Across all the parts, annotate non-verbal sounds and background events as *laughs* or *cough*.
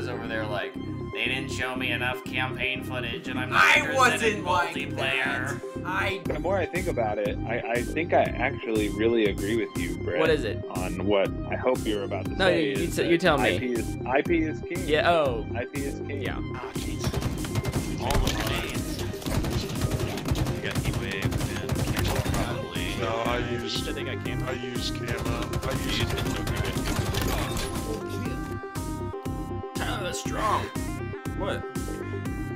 Yeah, Luke was over there like, they didn't show me enough campaign footage, and I'm not I interested wasn't in like multiplayer. that. I The more I think about it, I, I think I actually really agree with you, Brett. What is it? On what I hope you're about to No, say. you- you t- you tell me. IP is, IP is king. Yeah, oh. IP is king. Yeah. Oh, jeez. All the grenades. You got heat wave and camo probably. No, I used I think I can. I used camo. I You strong. what?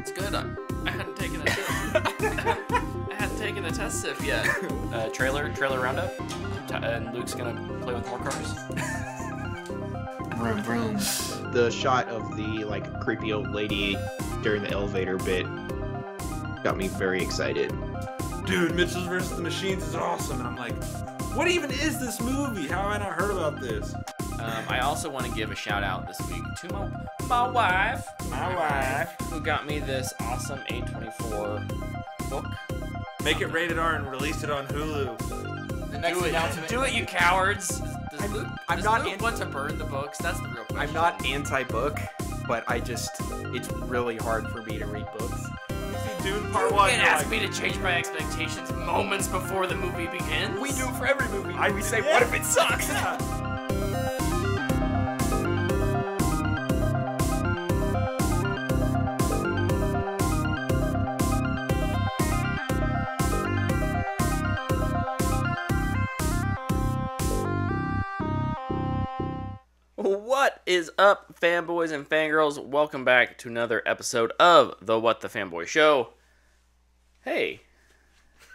It's good. I, I hadn't taken a *laughs* I hadn't taken a test sip yet. Uh, trailer, trailer roundup. T- and Luke's gonna play with more cars. Vroom vroom. the shot of the like creepy old lady during the elevator bit got me very excited. Dude, Mitchell's versus the Machines is awesome. And I'm like, what even is this movie? How have I not heard about this? Um, I also want to give a shout out this week to my, my wife, My wife. who got me this awesome A24 book. Make it rated R and release it on Hulu. The next Do it, announcement. do it, you cowards! Does I'm- Luke, I'm does not Luke in- want to burn the books? That's the real question. I'm not anti-book, but I just it's really hard for me to read books. You see Dune Part You 1. can't you're ask like, me to change my expectations moments before the movie begins. We do it for every movie. I- we say, yeah. what if it sucks? *laughs* What is up, fanboys and fangirls? Welcome back to another episode of the What the Fanboy Show. Hey.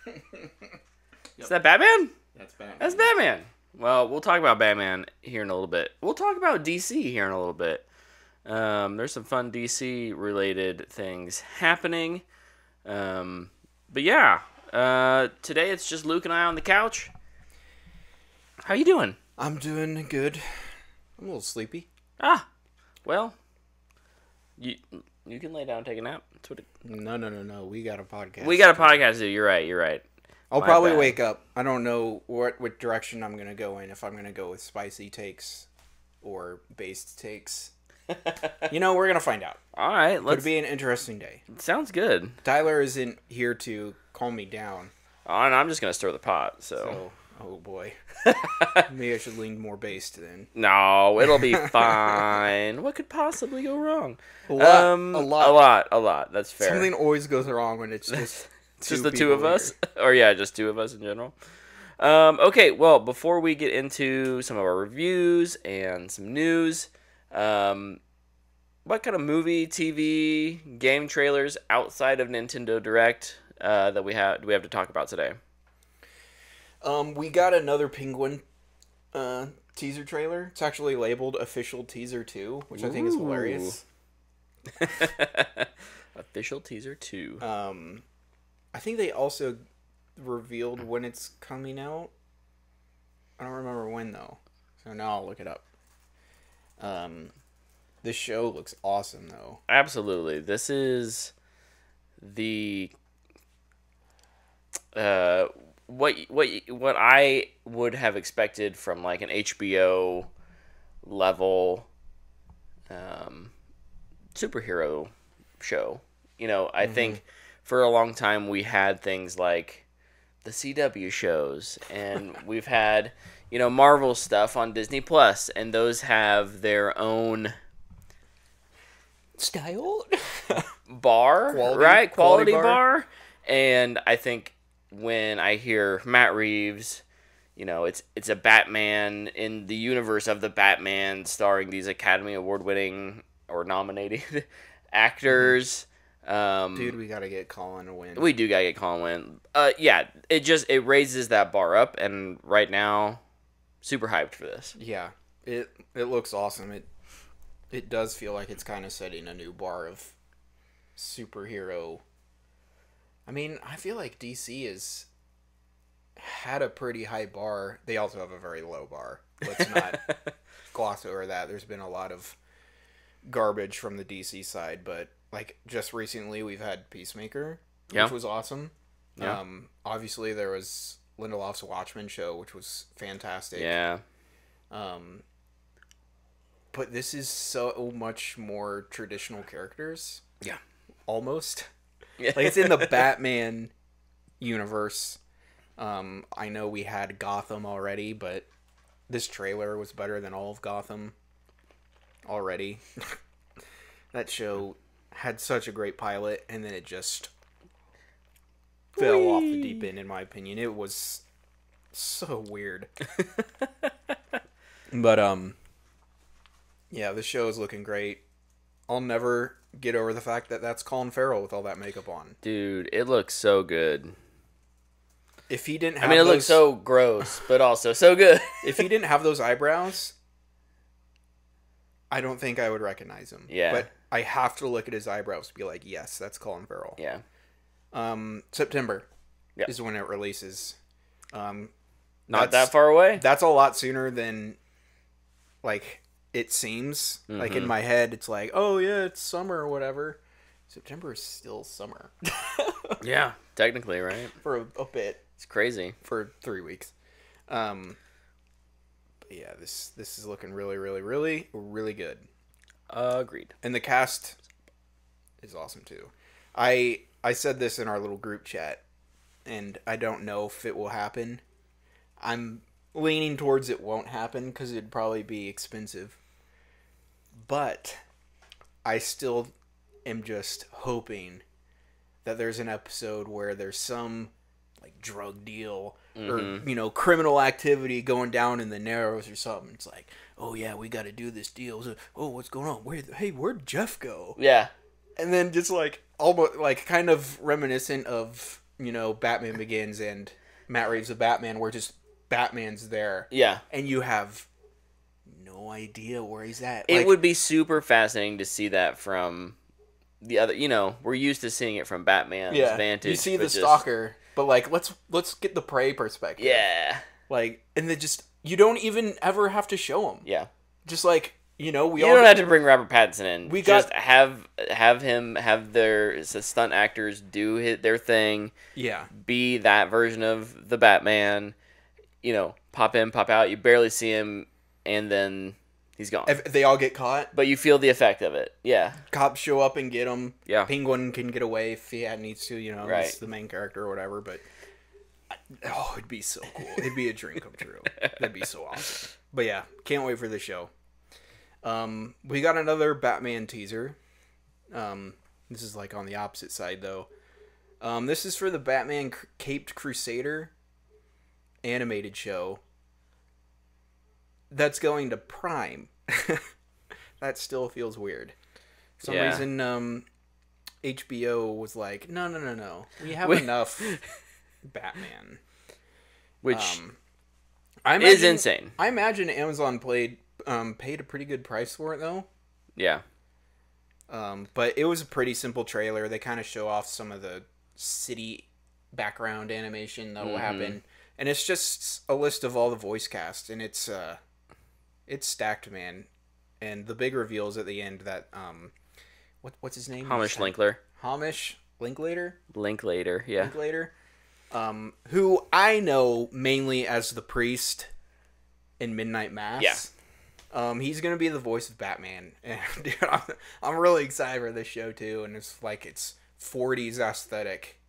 *laughs* Is that Batman? That's bad. That's Batman. Well, we'll talk about Batman here in a little bit. We'll talk about DC here in a little bit. Um, there's some fun DC related things happening. Um, but yeah, uh, today it's just Luke and I on the couch. How you doing? I'm doing good. I'm a little sleepy. Ah, well, you you can lay down and take a nap. That's what it, No, no, no, no. We got a podcast. we got a podcast to do. You're right. You're right. I'll My probably bad. wake up. I don't know what what direction I'm gonna go in. If I'm gonna go with spicy takes or based takes. *laughs* you know, we're gonna find out. All right. Could Let's. be an interesting day. Sounds good. Tyler isn't here to calm me down. Oh, and I'm just gonna stir the pot. So, So, oh boy. *laughs* Maybe I should lean more based then. no, it'll be fine. what could possibly go wrong? A lot. um, a lot. A lot. A lot. That's fair. Something always goes wrong when it's just *laughs* just the two of people us, *laughs* or yeah, just two of us in general. Um, okay, well, before we get into some of our reviews and some news, um, what kind of movie, TV, game trailers outside of Nintendo Direct uh, that we have do we have to talk about today? Um, we got another Penguin uh, teaser trailer. It's actually labeled official teaser two, which I think is hilarious. *laughs* Official teaser two. Um, I think they also revealed when it's coming out. I don't remember when though, so now I'll look it up. Um, this show looks awesome though. Absolutely. This is the uh what what what I would have expected from like an HBO level um superhero show. You know, I think for a long time we had things like the CW shows and *laughs* we've had you know Marvel stuff on Disney Plus and those have their own Style. bar, *laughs* Quality- right? Quality, quality bar. bar. And I think when I hear Matt Reeves, you know, it's it's a Batman in the universe of the Batman, starring these Academy Award winning or nominated *laughs* actors. Um, Dude, we gotta get Colin to win. we do gotta get Colin Wynn. Uh, yeah, it just it raises that bar up, and right now, super hyped for this. Yeah, it it looks awesome. It it does feel like it's kind of setting a new bar of superhero. I mean, I feel like DC is had a pretty high bar. They also have a very low bar. Let's not *laughs* gloss over that. There's been a lot of garbage from the DC side, but like just recently we've had Peacemaker, Yeah. which was awesome. Yeah. Um, obviously there was Lindelof's Watchmen show, which was fantastic. Yeah, Um, but this is so much more traditional characters. Yeah. Almost. *laughs* Like it's in the Batman universe. Um, I know we had Gotham already, but this trailer was better than all of Gotham already. *laughs* that show had such a great pilot, and then it just fell off the deep end, in my opinion. It was so weird. *laughs* but um, yeah, the show is looking great. I'll never get over the fact that that's Colin Farrell with all that makeup on. Dude, it looks so good. If he didn't, have I mean, it those, looks so gross, but also so good. *laughs* if he didn't have those eyebrows, I don't think I would recognize him. Yeah. But I have to look at his eyebrows to be like, yes, that's Colin Farrell. yeah. Um, September Yeah. is when it releases. Um, Not that far away. that's a lot sooner than like it seems. Like Mm-hmm. in my head, it's like, oh yeah, it's summer or whatever. September is still summer *laughs* Yeah, technically, right? for a, a bit. It's crazy. for three weeks. Um, but yeah, this this is looking really, really, really, really good, agreed. and the cast is awesome too. I I said this in our little group chat, and I don't know if it will happen. I'm leaning towards it won't happen because it'd probably be expensive, but I still am just hoping that there's an episode where there's some like drug deal or mm-hmm. you know criminal activity going down in the narrows or something. It's like, oh yeah, we got to do this deal. So, oh, what's going on? Where? Hey, where'd Jeff go? Yeah. And then just like almost like kind of reminiscent of you know Batman Begins and Matt Reeves' of Batman, where just Batman's there Yeah. and you have no idea where he's at. It Like, would be super fascinating to see that from the other. You know, we're used to seeing it from Batman's yeah. vantage. You see the just- stalker, but like let's let's get the prey perspective. Yeah. Like and then just you don't even ever have to show him. Yeah. Just like you know we You all don't have to bring Robert Pattinson in. We just got- have have him have their the stunt actors do hit their thing, yeah be that version of the Batman. You know, pop in, pop out. You barely see him, and then he's gone. if they all get caught, but you feel the effect of it. Yeah. cops show up and get him. Yeah. Penguin can get away if he needs to. You know, Right. he's the main character or whatever. But oh, it'd be so cool. It'd be a dream come true. That'd be so awesome. But yeah, can't wait for the show. Um, we got another Batman teaser. Um, this is like on the opposite side though. Um, this is for the Batman C- Caped Crusader animated show. That's going to Prime. *laughs* that still feels weird. For some Yeah. reason, um, HBO was like, no, no, no, no. We have *laughs* enough *laughs* Batman. Which Um, I is insane. I imagine Amazon played um, paid a pretty good price for it though. Yeah. Um, but it was a pretty simple trailer. They kind of show off some of the city background animation that will Mhm. happen, and it's just a list of all the voice cast, and it's uh, it's stacked, man. And the big reveals at the end that um, what what's his name? Hamish Linkler. Hamish Linklater. Linklater. Yeah. Linklater, um, who I know mainly as the priest in Midnight Mass. Yeah. Um, he's gonna be the voice of Batman, *laughs* and dude, I'm, I'm really excited for this show too. And it's like it's 40s aesthetic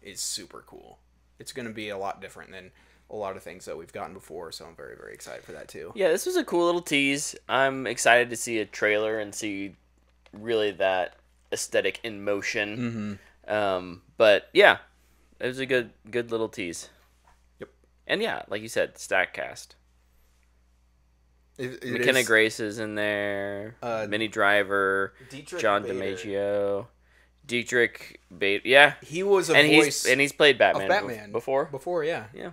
is super cool. It's gonna be a lot different than a lot of things that we've gotten before, so I'm very very excited for that too. Yeah, this was a cool little tease. I'm excited to see a trailer and see really that aesthetic in motion. Mm-hmm. Um, but yeah, it was a good good little tease. Yep. And yeah, like you said, stack cast. It, it McKenna is- Grace is in there. Uh, Minnie Driver, Diedrich John Bader. DiMaggio, Diedrich Bate. Yeah, He was a and voice he's and he's played Batman, Batman before. Before, yeah. Yeah.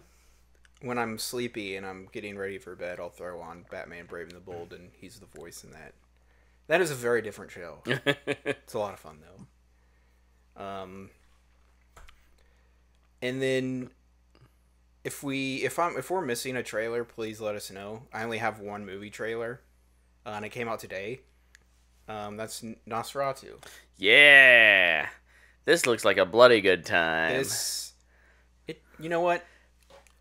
When I'm sleepy and I'm getting ready for bed, I'll throw on Batman Brave and the Bold, and he's the voice in that. That is a very different show. *laughs* it's a lot of fun though. Um, and then if we if I'm if we're missing a trailer, please let us know. I only have one movie trailer, uh, and it came out today. Um, that's Nosferatu. yeah, this looks like a bloody good time. This, it. You know what?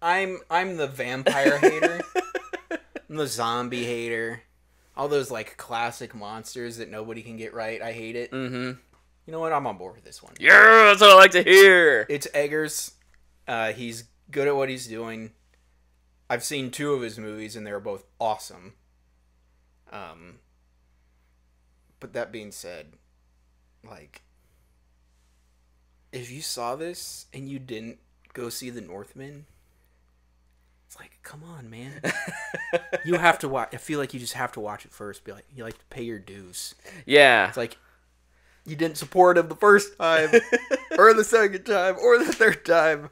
I'm I'm the vampire hater. I'm the zombie hater. all those like classic monsters that nobody can get right. I hate it. Mm-hmm. You know what? I'm on board with this one. Yeah, that's what I like to hear. It's Eggers. Uh, he's good at what he's doing. I've seen two of his movies, and they're both awesome. Um, but that being said, like, if you saw this and you didn't go see The Northman, it's like, come on, man. you have to watch. I feel like you just have to watch it first. Be like, you like to pay your dues. Yeah. It's like you didn't support him the first time, *laughs* or the second time, or the third time.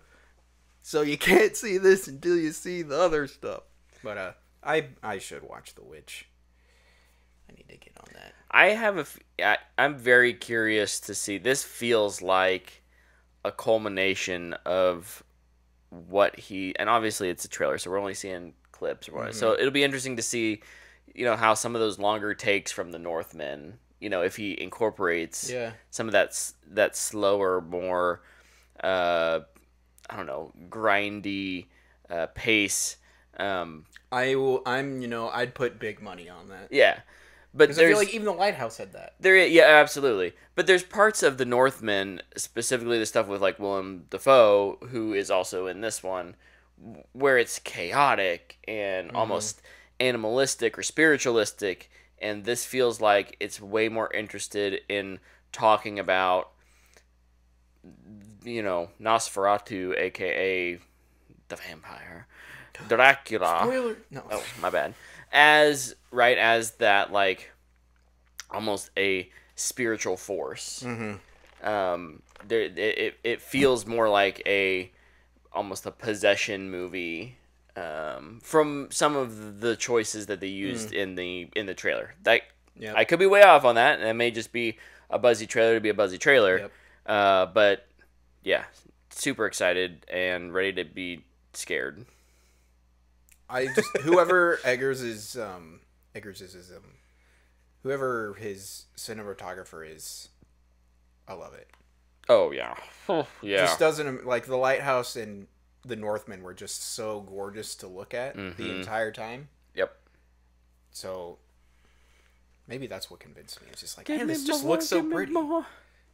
So you can't see this until you see the other stuff. But uh, I I should watch The Witch. I need to get on that. I have a. f- I, I'm very curious to see. This feels like a culmination of what he, and obviously it's a trailer, so we're only seeing clips or whatever. So it'll be interesting to see, you know, how some of those longer takes from the Northman, you know, if he incorporates Yeah. some of that that slower, more, uh, I don't know, grindy uh, pace. Um, I will. I'm. You know. I'd put big money on that. yeah, but Because I there's feel like even the Lighthouse had that. There, yeah, absolutely. But there's parts of the Northman, specifically the stuff with like Willem Dafoe, who is also in this one, where it's chaotic and mm-hmm. almost animalistic or spiritualistic, and this feels like it's way more interested in talking about, you know, Nosferatu, aka the vampire, *gasps* Dracula. Spoiler. No. Oh, my bad. As right as that like almost a spiritual force. Mm-hmm. Um, there it, it feels more like a almost a possession movie. Um, from some of the choices that they used in the in the trailer, that Yep. I could be way off on that, and it may just be a buzzy trailer to be a buzzy trailer. Yep. Uh, but yeah, super excited and ready to be scared. I just whoever Eggers is um Eggers is, is um whoever his cinematographer is, I love it. Oh yeah, *laughs* yeah. Just doesn't like the lighthouse and the Northman were just so gorgeous to look at the Mhm. entire time. Yep. So maybe that's what convinced me. It's just like, man, this just looks so pretty.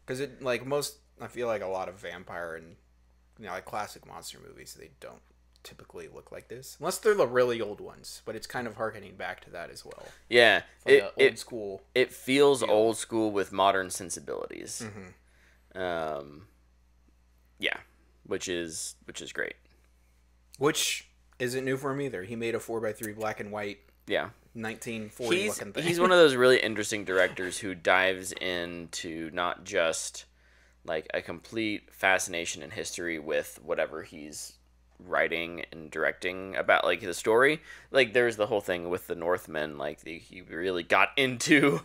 Because it like most, I feel like a lot of vampire and you know like classic monster movies, they don't typically look like this unless they're the really old ones. But it's kind of harkening back to that as well. Yeah, it, old it school. it feels feel. old school with modern sensibilities. Mhm. Um, yeah, which is which is great. Which isn't new for him either. He made a four x three black and white Yeah, 1940 he's looking thing. he's one of *laughs* those really interesting directors who dives into not just like a complete fascination in history with whatever he's writing and directing about like the story like there's the whole thing with the northman like the, he really got *laughs* into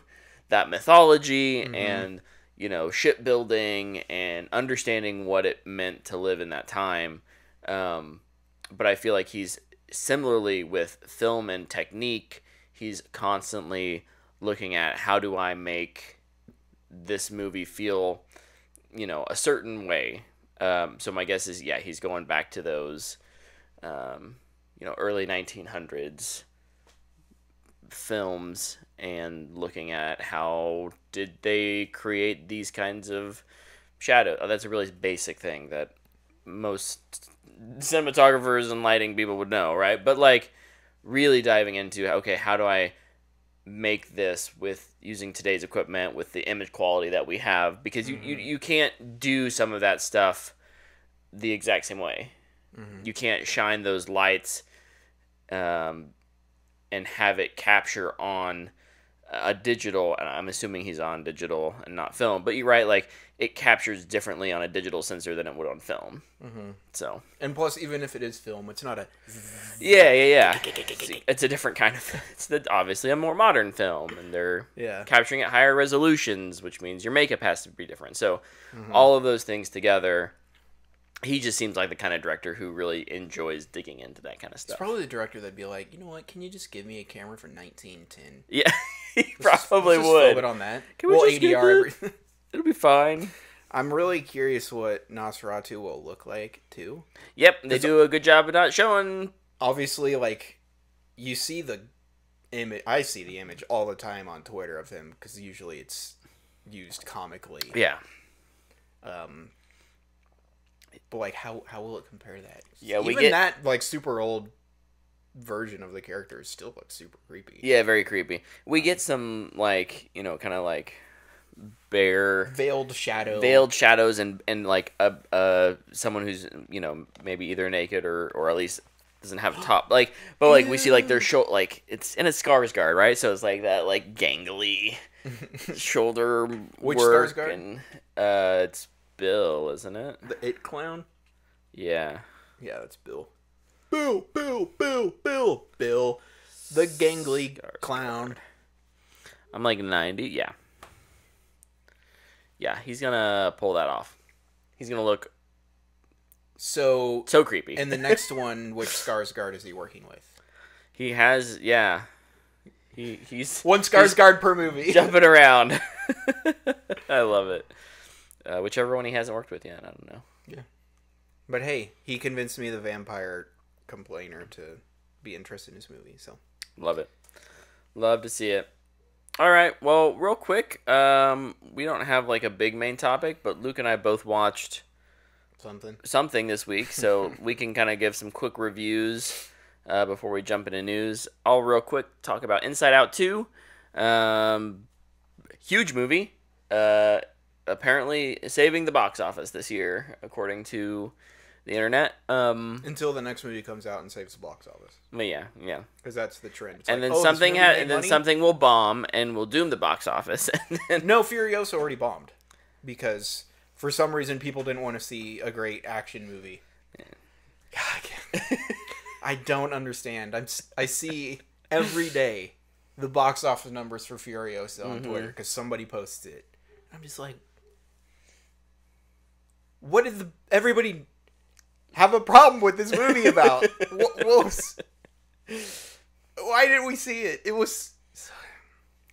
that mythology and you know shipbuilding and understanding what it meant to live in that time. Um, but i feel like he's similarly with film and technique he's constantly looking at how do i make this movie feel you know a certain way um, so my guess is yeah he's going back to those um, you know early 1900s films and looking at how did they create these kinds of shadow oh, that's a really basic thing that most cinematographers and lighting people would know right? But like really diving into okay how do i make this with using today's equipment with the image quality that we have because you, you, you can't do some of that stuff the exact same way. You can't shine those lights um, and have it capture on a digital and i'm assuming he's on digital and not film but you're right like it captures differently on a digital sensor than it would on film Mhm. so And plus, even if it is film, it's not a. yeah yeah yeah it's, it's a different kind of it's the, obviously a more modern film and they're Yeah. capturing at higher resolutions which means your makeup has to be different so Mm-hmm. all of those things together he just seems like the kind of director who really enjoys digging into that kind of stuff. It's probably the director that'd be like, you know what? Can you just give me a camera for 1910? yeah *laughs* *laughs* he Let's probably just would it on that. Can we we'll just ADR the- everything. *laughs* it'll be fine I'm really curious what Nosferatu will look like too. Yep, they do a good job of not showing. Obviously, like you see the image. I see the image all the time on Twitter of him because usually it's used comically. Yeah. Um, but like, how how will it compare that? Yeah, we Even get- that like super old version of the character still looks super creepy. Yeah, very creepy. We get some like you know, kind of like bare Veiled shadow. veiled shadows and and like a uh someone who's you know maybe either naked or or at least doesn't have a top *gasps* like but like we see like their shoulder like it's in a Skarsgård right so it's like that like gangly *laughs* shoulder Which work Skarsgård? and uh it's Bill isn't it The it clown. yeah Yeah, that's Bill. Bill, Bill, Bill, Bill, Bill, the gangly clown. I'm like 90 yeah yeah he's gonna pull that off he's gonna look So, so creepy And the next one, which Skarsgård is he working with? he has yeah he he's One Skarsgård per movie. *laughs* jumping around. *laughs* I love it. Uh, whichever one he hasn't worked with yet, I don't know. Yeah. But hey, he convinced me, the vampire complainer, to be interested in his movie. So Love it. Love to see it. All right. Well, real quick, um, we don't have like a big main topic, but Luke and I both watched something. something this week, so *laughs* we can kind of give some quick reviews uh, before we jump into news. I'll real quick talk about Inside Out 2. Um, huge movie. Uh, apparently saving the box office this year, according to the internet. Um, Until the next movie comes out and saves the box office, but yeah, yeah. because that's the trend. It's And like, then oh, something ha- and then money? something will bomb and will doom the box office. *laughs* No, Furiosa already bombed because for some reason people didn't want to see a great action movie. God, I, *laughs* I don't understand. I'm I see every day the box office numbers for Furiosa on Mm-hmm. Twitter because somebody posts it. I'm just like, what did the everybody have a problem with this movie *laughs* about? what, what was? Why didn't we see it? It was.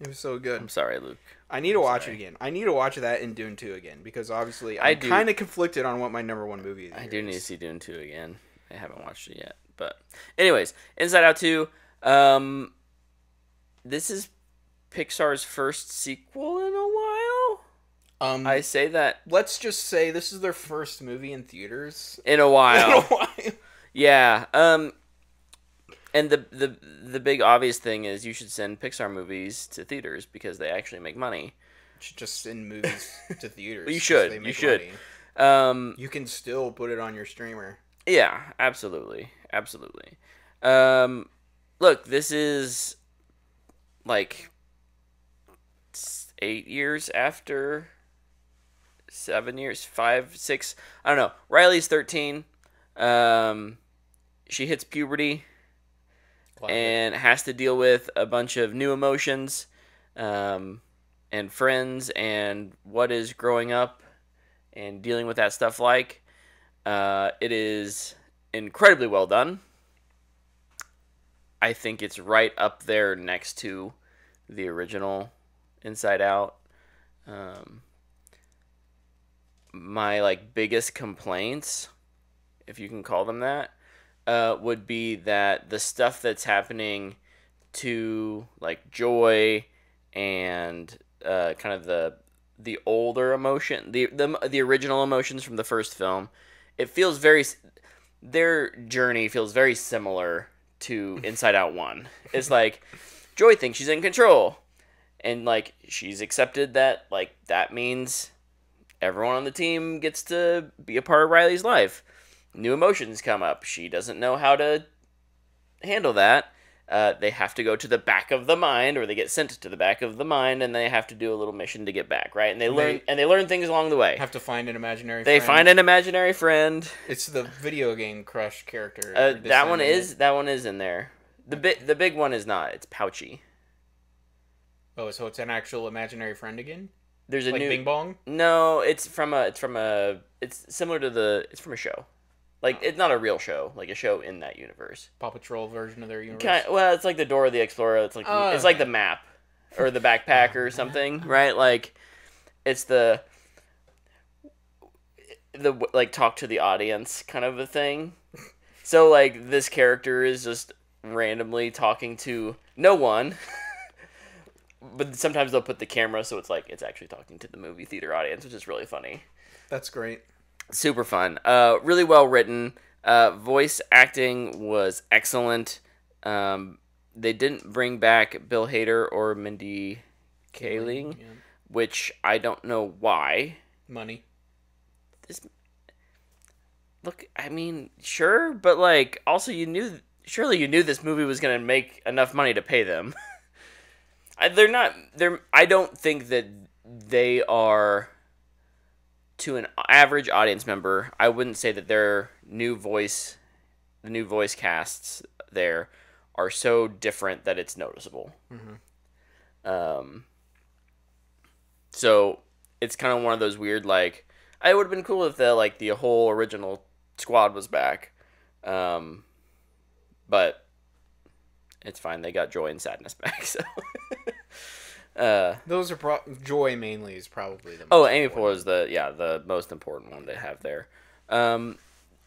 It was so good. I'm sorry, Luke. I need to watch sorry. it again. I need to watch that and Dune 2 again because obviously I I'm kind of conflicted on what my number one movie is. I do need to see Dune 2 again. I haven't watched it yet. But anyways, Inside Out 2. Um this is Pixar's first sequel in a while. Um, I say that let's just say this is their first movie in theaters. in a while. *laughs* In a while. yeah. Um and the the the big obvious thing is you should send Pixar movies to theaters because they actually make money. Should just send movies *laughs* to theaters. You should. You should. money. Um You can still put it on your streamer. Yeah, absolutely, absolutely. Um, look, this is like eight years after seven years, five, six. I don't know. Riley's thirteen. Um, she hits puberty and has to deal with a bunch of new emotions, um, and friends, and what is growing up, and dealing with that stuff like. Uh, it is incredibly well done. I think it's right up there next to the original Inside Out. Um, my like biggest complaints, if you can call them that, uh, would be that the stuff that's happening to like joy and uh, kind of the the older emotion, the the the original emotions from the first film, it feels very s- their journey feels very similar to *laughs* Inside Out 1. It's like Joy thinks she's in control and like she's accepted that like that means everyone on the team gets to be a part of Riley's life. New emotions come up. She doesn't know how to handle that. Uh, they have to go to the back of the mind, or they get sent to the back of the mind, and they have to do a little mission to get back, right? And they learn, and they learn things along the way. Have to find an imaginary. They friend. find an imaginary friend. It's the video game Crush character. Uh, that one it. is that one is in there. The big the big one is not. It's pouchy. Oh, so it's an actual imaginary friend again, There's a like new Bing Bong. no. It's from a. It's from a. It's similar to the. It's from a show. Like oh. it's not a real show. Like a show in that universe. Paw Patrol version of their universe. Kind well, it's like the Dora the Explorer. It's like Oh, it's like the map or the backpack or *laughs* something, right? Like it's the the like talk to the audience kind of a thing. *laughs* So like this character is just randomly talking to no one. *laughs* but sometimes they'll put the camera so it's like it's actually talking to the movie theater audience, which is really funny. That's great. Super fun. Uh, really well written. Uh, voice acting was excellent. Um, they didn't bring back Bill Hader or Mindy Kaling, Yeah. which I don't know why. Money. This look, I mean, sure, but like, also you knew, surely you knew this movie was gonna make enough money to pay them. *laughs* I- they're not. They're. I don't think that they are. To an average audience member, I wouldn't say that their new voice, the new voice casts there, are so different that it's noticeable. Um. So it's kind of one of those weird like. I would have been cool if the like the whole original squad was back, um, but it's fine. They got joy and sadness *laughs* back. So, uh, Those are pro- joy mainly is probably the. oh, most Amy. Poehler is the yeah the most important one they have there. Um,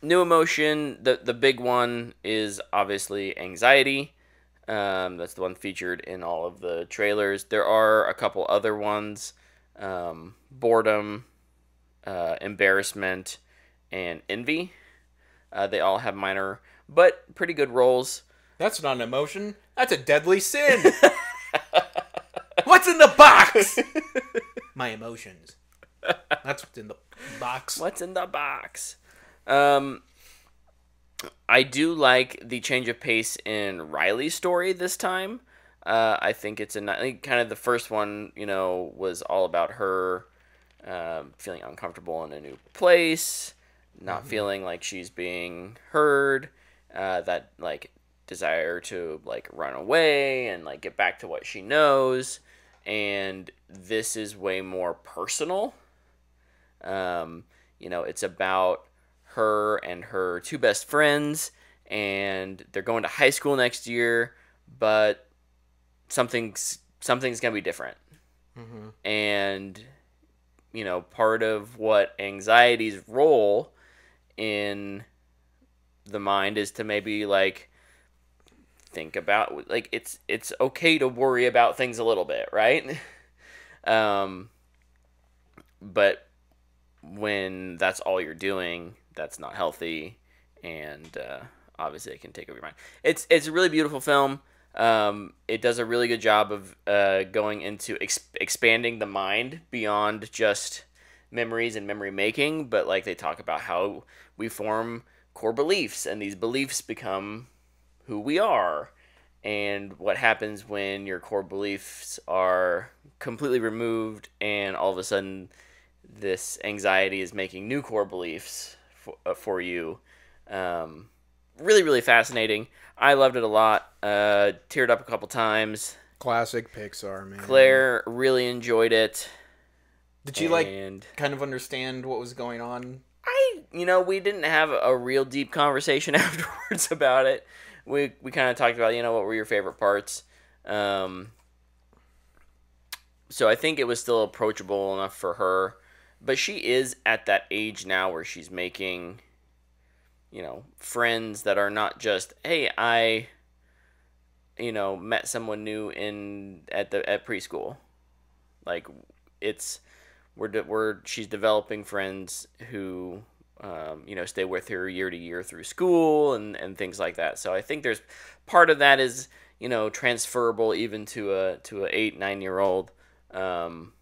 new emotion. The the big one is obviously anxiety. Um, that's the one featured in all of the trailers. There are a couple other ones. Um, boredom, uh, embarrassment, and envy. Uh, they all have minor but pretty good roles. That's not an emotion. That's a deadly sin. *laughs* what's in the box? *laughs* My emotions. That's what's in the box. What's in the box? Um, I do like the change of pace in Riley's story this time. Uh, I think it's a ni- kind of the first one. You know, was all about her um, feeling uncomfortable in a new place, not feeling like she's being heard. Uh, that like desire to like run away and like get back to what she knows. And this is way more personal. Um, you know, it's about her and her two best friends, and they're going to high school next year, but something's something's gonna be different. And you know, part of what anxiety's role in the mind is to maybe like think about like it's it's okay to worry about things a little bit, right? *laughs* um but when that's all you're doing, that's not healthy, and uh, obviously it can take over your mind. It's it's a really beautiful film. Um, it does a really good job of uh, going into ex- expanding the mind beyond just memories and memory making, but like they talk about how we form core beliefs, and these beliefs become who we are, and what happens when your core beliefs are completely removed, and all of a sudden this anxiety is making new core beliefs for, uh, for you. Um, really, really fascinating. I loved it a lot. Uh, teared up a couple times. Classic Pixar, man. Claire really enjoyed it. Did you like and kind of understand what was going on? I, you know, we didn't have a real deep conversation *laughs* afterwards about it. We we kind of talked about, you know, what were your favorite parts. Um, so I think it was still approachable enough for her, but she is at that age now where she's making, you know, friends that are not just, hey, I, you know, met someone new in at the at preschool. Like, it's we're we're she's developing friends who um, you know stay with her year to year through school and and things like that. So I think there's part of that is you know transferable even to a to a eight nine year old. Um,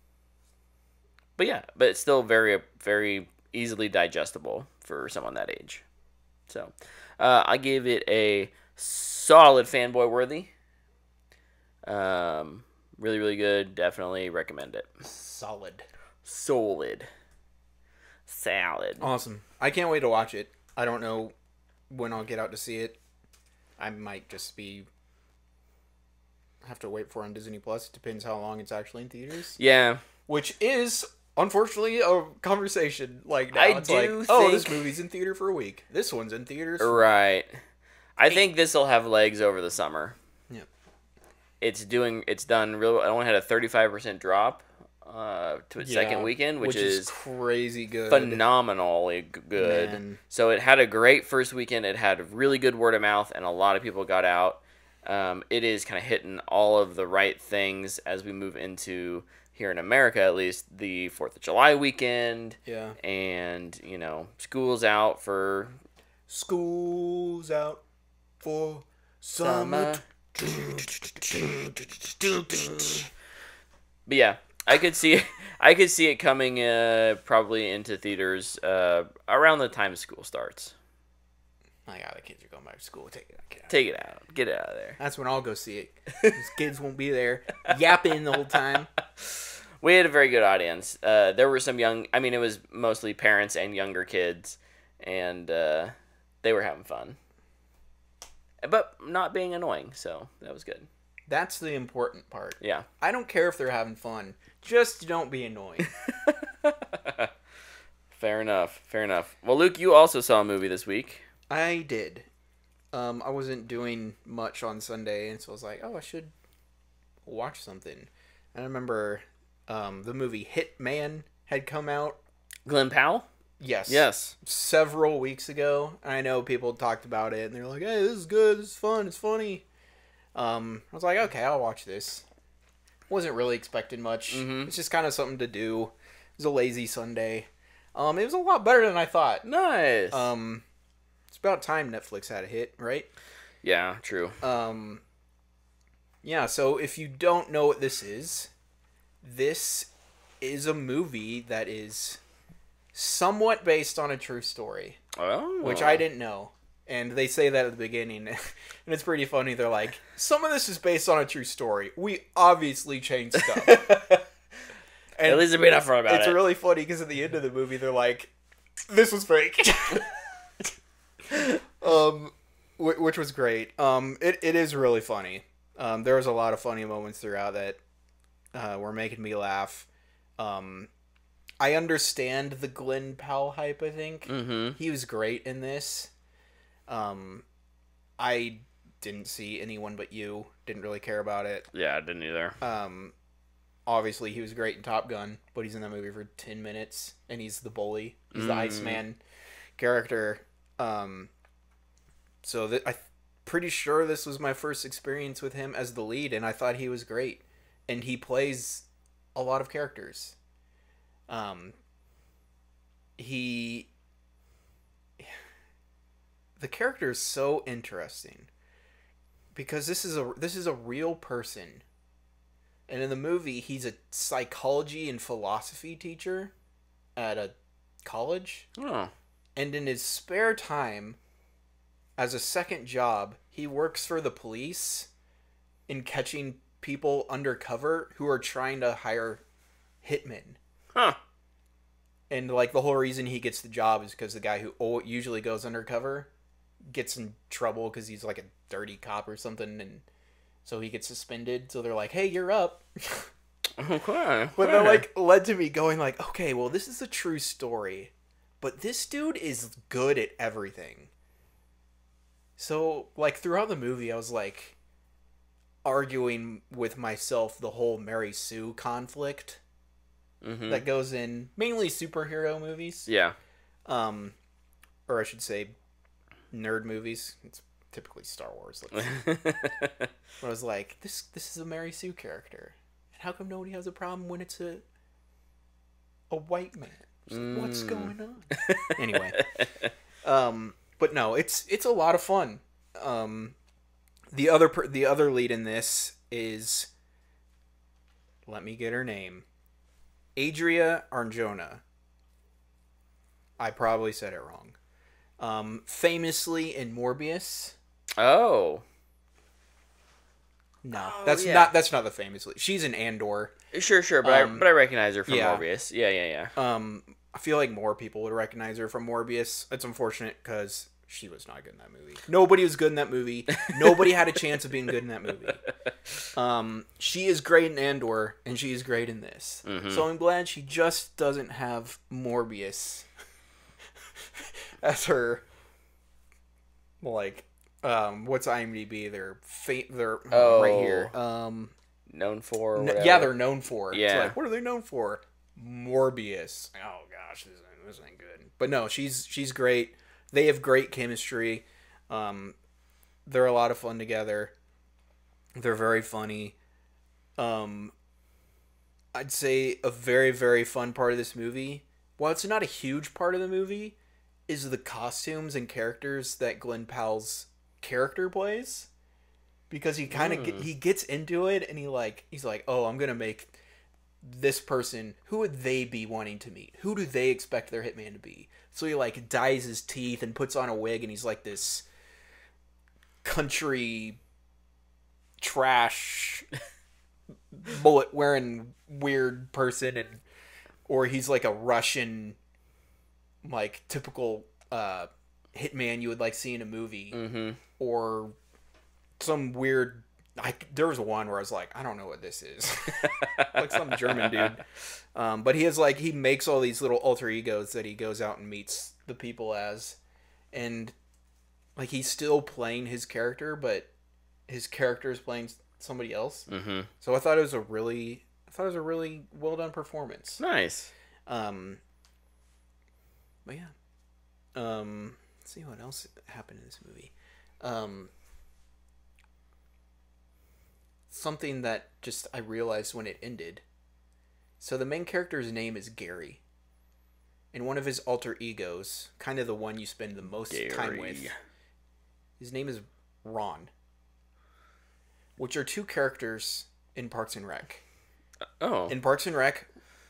but yeah, but it's still very very easily digestible for someone that age. So uh, I gave it a solid fanboy worthy. Um, really really good. Definitely recommend it. Solid. Solid. Salad. Awesome. I can't wait to watch it. I don't know when I'll get out to see it. I might just be have to wait for it on Disney Plus. It depends how long it's actually in theaters. Yeah. Which is unfortunately a conversation like now. I it's like, do oh, this movie's in theater for a week. This one's in theaters. Right. I think this will have legs over the summer. Yep. It's doing. It's done real. It only had a thirty-five percent drop uh, to its second weekend, which, is, crazy good. phenomenally good. Man. So it had a great first weekend. It had really good word of mouth, and a lot of people got out. Um, it is kind of hitting all of the right things as we move into here in America, at least the Fourth of July weekend, Yeah. and you know, school's out for School's out for summer. summer. But yeah, I could see *laughs* I could see it coming uh, probably into theaters uh, around the time school starts. My God, the kids are going back to school. Take it. Out. Take it out. Get it out of there. That's when I'll go see it. *laughs* These kids won't be there yapping the whole time. *laughs* We had a very good audience. Uh, there were some young. I mean, it was mostly parents and younger kids, and uh, they were having fun, but not being annoying. So that was good. That's the important part. Yeah. I don't care if they're having fun. Just don't be annoying. *laughs* Fair enough. Fair enough. Well, Luke, you also saw a movie this week. I did. Um, I wasn't doing much on Sunday, and so I was like, oh, I should watch something. And I remember um, the movie Hit Man had come out. Glen Powell. Yes. Yes. Several weeks ago. I know people talked about it, and they're like, hey, this is good. This is fun. It's funny. Um, I was like, okay, I'll watch this. Wasn't really expecting much. Mhm. It's just kind of something to do. It was a lazy Sunday. Um, it was a lot better than I thought. Nice. Um, it's about time Netflix had a hit, right? yeah. True. Um, yeah, so if you don't know what this is, this is a movie that is somewhat based on a true story, Oh. which I didn't know. And they say that at the beginning, *laughs* and it's pretty funny. They're like, some of this is based on a true story. We obviously changed stuff. *laughs* and At least they're being upfront about it's it. really funny because at the end of the movie, they're like, "This was fake," *laughs* um, wh- which was great. Um, it, it is really funny. Um, there was a lot of funny moments throughout that uh, were making me laugh. Um, I understand the Glen Powell hype. I think mm-hmm. he was great in this. Um, I didn't see anyone but you. Didn't really care about it. Yeah, I didn't either. Um, obviously he was great in Top Gun, but he's in that movie for ten minutes, and he's the bully. He's the Mm. Iceman character. Um, so that I'm pretty sure this was my first experience with him as the lead, and I thought he was great. And he plays a lot of characters. Um, he the character is so interesting because this is a this is a real person and in the movie he's a psychology and philosophy teacher at a college Oh. and in his spare time as a second job he works for the police in catching people undercover who are trying to hire hitmen Huh. and like the whole reason he gets the job is because the guy who usually goes undercover gets in trouble because he's like a dirty cop or something and so he gets suspended. So they're like hey you're up. *laughs* Okay. but that like led to me going like okay well this is a true story but this dude is good at everything. So like throughout the movie i was like arguing with myself the whole mary sue conflict hmm that goes in mainly superhero movies. Yeah. um or i should say nerd movies. It's typically star wars. *laughs* I was like this this is a mary sue character. And how come nobody has a problem when it's a a white man? Like, what's Mm. going on? *laughs* Anyway. Um but no it's it's a lot of fun. Um the other per- the other lead in this is let me get her name adria arjona. I probably said it wrong um famously in morbius oh. no Oh, that's yeah. not that's not the famously she's in andor Sure, sure, but Um, I but I recognize her from yeah. Morbius. Yeah, yeah, yeah. Um, I feel like more people would recognize her from Morbius. It's unfortunate because she was not good in that movie. Nobody was good in that movie. *laughs* Nobody had a chance of being good in that movie. Um, she is great in Andor, and she is great in this. Mhm. So I'm glad she just doesn't have Morbius as her like um what's IMDb? They're fa- they're Oh. right here. Um, Known for. N- yeah, they're known for. It's Yeah. like, what are they known for? Morbius. Oh gosh, this ain't, this ain't good. But no, she's she's great. They have great chemistry. Um, they're a lot of fun together. They're very funny. Um, I'd say a very very fun part of this movie, while it's not a huge part of the movie, is the costumes and characters that Glen Powell's character plays. Because he kind of get, he hmm. gets into it and he like he's like, oh, I'm gonna make this person. Who would they be wanting to meet? Who do they expect their hitman to be? So he like dyes his teeth and puts on a wig and he's like this country trash *laughs* bullet wearing weird person and or he's like a Russian like typical uh hitman you would like see in a movie Mm-hmm. or some weird I, there was one where I was like, I don't know what this is, *laughs* like some German dude. Um, but he is like he makes all these little alter egos that he goes out and meets the people as, and like he's still playing his character, but his character is playing somebody else. Mm-hmm. So I thought it was a really, I thought it was a really well done performance. Nice. Um, but yeah. Um, let's see what else happened in this movie. Um, something that just I realized when it ended. So the main character's name is Gary. And one of his alter egos, kind of the one you spend the most time with, his name is Ron. Which are two characters in Parks and Rec. Oh. In Parks and Rec,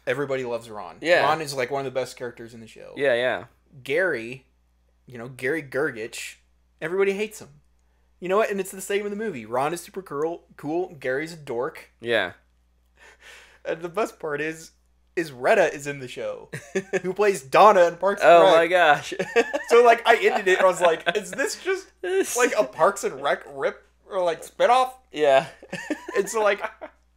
everybody loves Ron. Yeah. Ron is like one of the best characters in the show. yeah, yeah. Gary, you know, Gary Gergich, everybody hates him. You know what? And it's the same in the movie. Ron is super cool. Cool. Gary's a dork. Yeah. *laughs* And the best part is, is Retta is in the show, who plays Donna in Parks and *laughs* Oh Rec. my gosh. *laughs* So like, I ended it. and I was like, is this just like a Parks and Rec rip or like spinoff? yeah. And so like,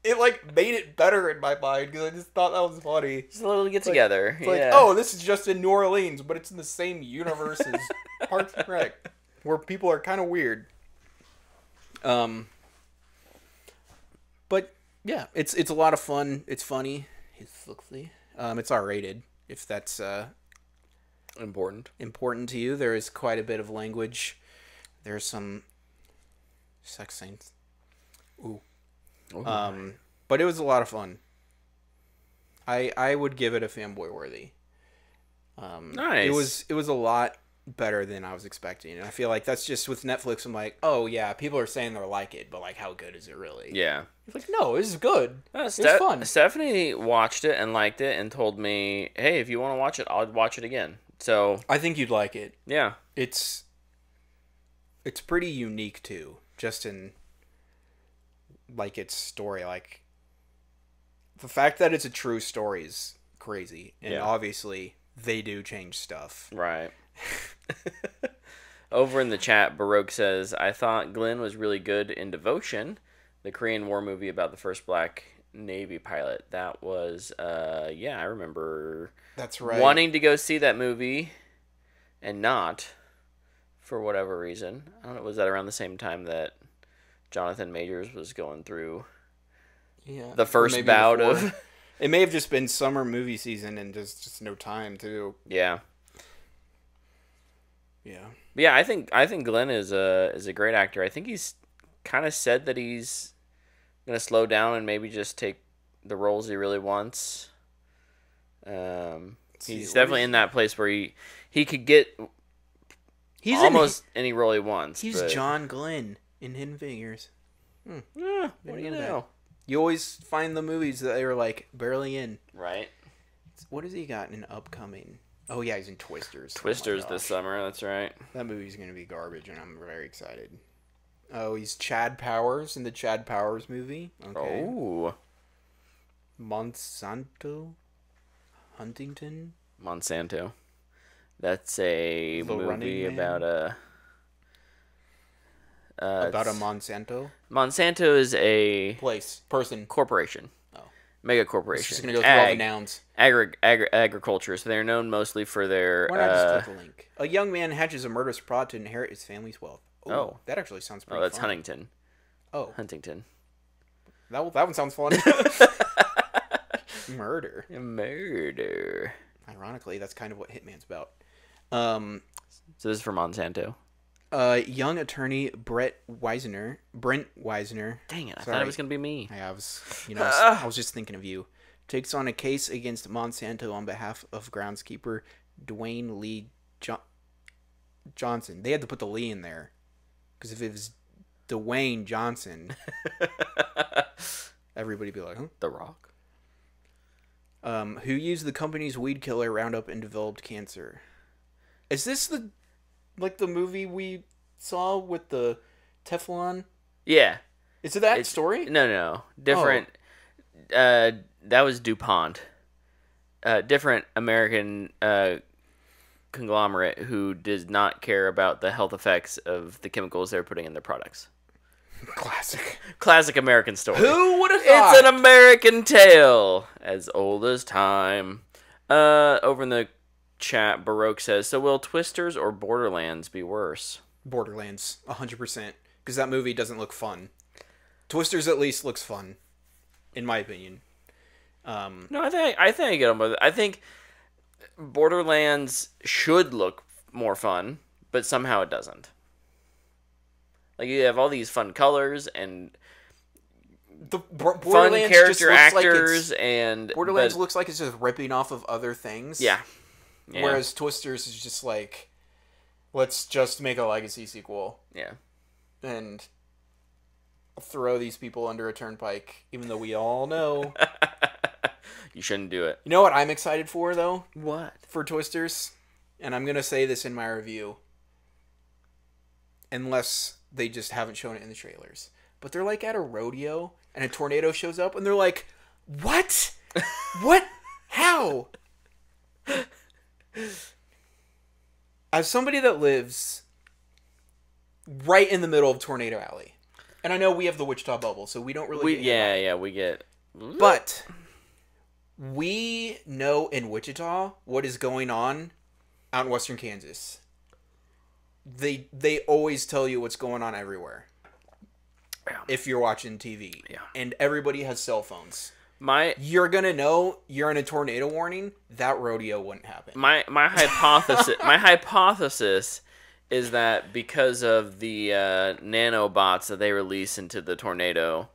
it like made it better in my mind because I just thought that was funny. Just a little get together. It's like, yeah. oh, this is just in New Orleans, but it's in the same universe as *laughs* Parks and Rec, where people are kind of weird. Um, but yeah, it's it's a lot of fun. It's funny. It's lookly. Um, it's R rated. If that's uh, important. important to you, there is quite a bit of language. There's some sex scenes. Ooh. Um, but it was a lot of fun. I I would give it a fanboy worthy. Um, It was it was a lot better than I was expecting, and I feel like that's just with Netflix. I'm like, oh yeah, people are saying they like it, but like, how good is it really? yeah. It's like, no, this is good. Uh, It's Ste- fun. Stephanie watched it and liked it and told me, "Hey, if you want to watch it, I'll watch it again." So I think you'd like it. yeah, It's it's pretty unique too, just in like its story. Like the fact that it's a true story is crazy, and Yeah. obviously they do change stuff. right. *laughs* Over in the chat, Baroque says, "I thought Glen was really good in Devotion, the Korean War movie about the first black Navy pilot. That was, uh, yeah, I remember That's right. wanting to go see that movie, and not for whatever reason. I don't know. Was that around the same time that Jonathan Majors was going through yeah, the first bout before. of? *laughs* It may have just been summer movie season and just just no time to. yeah. Yeah. But yeah, I think I think Glen is a is a great actor. I think he's kind of said that he's gonna slow down and maybe just take the roles he really wants. Um, he's what definitely in that place where he he could get He's almost any role he wants. He's but- John Glenn in Hidden Figures. Eh, what do you know know? You always find the movies that they were like barely in. Right. What has he got in upcoming? Oh yeah, he's in Twisters. Oh Twisters gosh. this summer. That's right. That movie's gonna be garbage, and I'm very excited. Oh, he's Chad Powers in the Chad Powers movie. Okay. Oh, Monsanto, Huntington. Monsanto. That's a The movie about a. Uh, about a Monsanto Monsanto is a place person. corporation. Oh. Mega It's corporation. just gonna go through all the Ag- nouns. agri- agri- agriculture. So they're known mostly for their. Why not Uh, just click the link? A young man hatches a murderous plot to inherit his family's wealth. Ooh, Oh. that actually sounds pretty. oh, that's fun. Huntington. Oh, Huntington. that one- that one sounds fun. *laughs* Murder. Murder. Ironically, that's kind of what Hitman's about. Um, So this is for Monsanto. Uh, young attorney Brett Wisner, Brent Wisner. Dang it! I thought it was gonna be me. I was, you know, I was, I was just thinking of you. Takes on a case against Monsanto on behalf of groundskeeper Dwayne Lee jo- Johnson. They had to put the Lee in there because if it was Dwayne Johnson, *laughs* everybody'd be like, huh? the Rock. Um, who used the company's weed killer Roundup and developed cancer. Is this the like the movie we saw with the Teflon? Yeah. Is it that It's- story? No, no, different. Uh, that was DuPont. Uh, different American uh, conglomerate who does not care about the health effects of the chemicals they're putting in their products. *laughs* Classic. Classic American story. Who would have thought? It's an American tale, as old as time. Uh, over in the chat, Baroque says, "So will Twisters or Borderlands be worse?" Borderlands, hundred percent, because that movie doesn't look fun. Twisters at least looks fun, in my opinion. Um, No, I think I think I get them it. I think Borderlands should look more fun, but somehow it doesn't. Like you have all these fun colors and the fun character like actors it's- and Borderlands looks like it's just ripping off of other things. yeah. Yeah. Whereas Twisters is just like, let's just make a legacy sequel yeah. and throw these people under a turnpike, even though we all know. *laughs* you shouldn't do it. you know what I'm excited for though? What? for Twisters, and I'm gonna say this in my review, unless they just haven't shown it in the trailers. But they're like at a rodeo, and a tornado shows up, and they're like, "What? *laughs* what? How?" As somebody that lives right in the middle of Tornado Alley, and I know we have the Wichita bubble, so we don't really. We get yeah yeah we get. But we know in Wichita what is going on out in western Kansas. They they always tell you what's going on everywhere. Yeah. If you're watching TV. Yeah. And everybody has cell phones. My You're gonna know you're in a tornado warning, that rodeo wouldn't happen. my my hypothesis my hypothesis is that because of the uh, nanobots that they release into the tornado,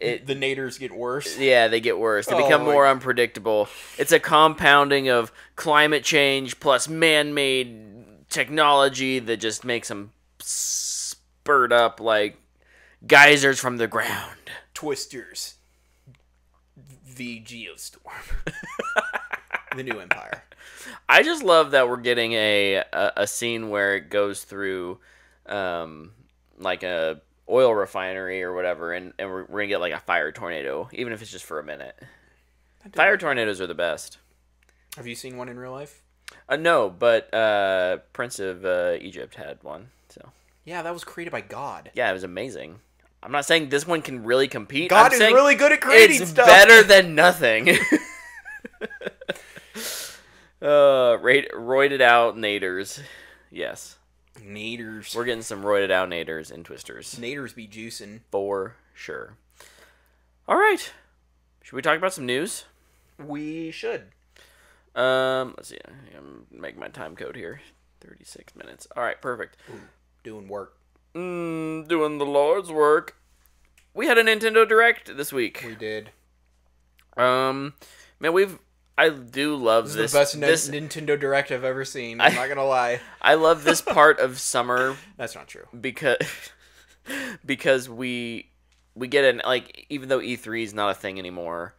it the naders get worse. yeah they get worse. They Oh become more unpredictable. It's a compounding of climate change plus man-made technology that just makes them spurt up like geysers from the ground. Twisters. The Geostorm. the new empire. *laughs* I just love that we're getting a a, a scene where it goes through, um, like a oil refinery or whatever, and, and we're, we're gonna get like a fire tornado, even if it's just for a minute. Fire tornadoes are the best. Have you seen one in real life? Uh, no, but uh, Prince of uh, Egypt had one, so Yeah, that was created by God. yeah, it was amazing. I'm not saying this one can really compete. God I'm is really good at creating it's stuff. better than nothing. *laughs* uh, ra- roided out naders, yes. Naders. We're getting some roided out naders and twisters Naders be juicing. for sure. All right, should we talk about some news? We should. Um, let's see. I'm make my time code here. Thirty-six minutes. All right, perfect. Doing work. Mm, doing the Lord's work. We had a Nintendo Direct this week. We did. Um, man, we've. I do love This, this. is the best this Nintendo Direct I've ever seen. I'm I- not gonna lie. *laughs* I love this part of summer *laughs* That's not true. because *laughs* because we we get an like even though E3 is not a thing anymore,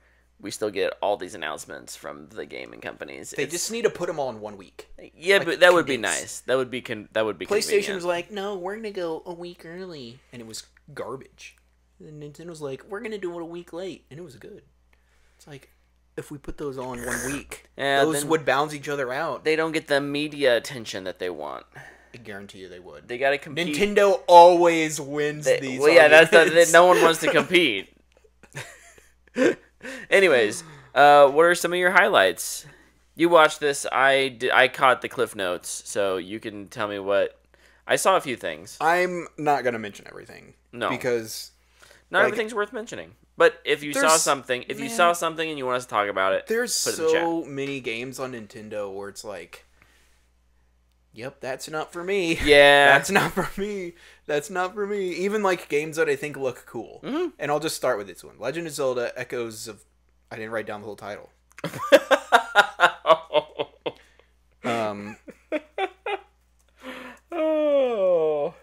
we still get all these announcements from the gaming companies. They It's- just need to put them all in one week. yeah, like, but that would be nice. That would be con- that would be PlayStation was like, no, we're gonna go a week early, and it was garbage. And Nintendo's like, we're gonna do it a week late, and it was good. It's like, if we put those all in one week, *laughs* Yeah, those would balance each other out. they don't get the media attention that they want. I guarantee you they would. They got to compete. Nintendo always wins They- these. well, yeah, that's the, no one wants to compete. *laughs* Anyways, uh, what are some of your highlights? You watched this. I did, I caught the cliff notes, so you can tell me what. I saw a few things. I'm not gonna mention everything. No. because Not like- everything's worth mentioning. But if you saw something, if you saw something and you want us to talk about it, there's put it in the so many games on Nintendo where it's like Yep, that's not for me. Yeah. *laughs* That's not for me. That's not for me. Even like games that I think look cool. Mm-hmm. And I'll just start with this one: Legend of Zelda: Echoes of. I didn't write down the whole title. *laughs* Um, oh.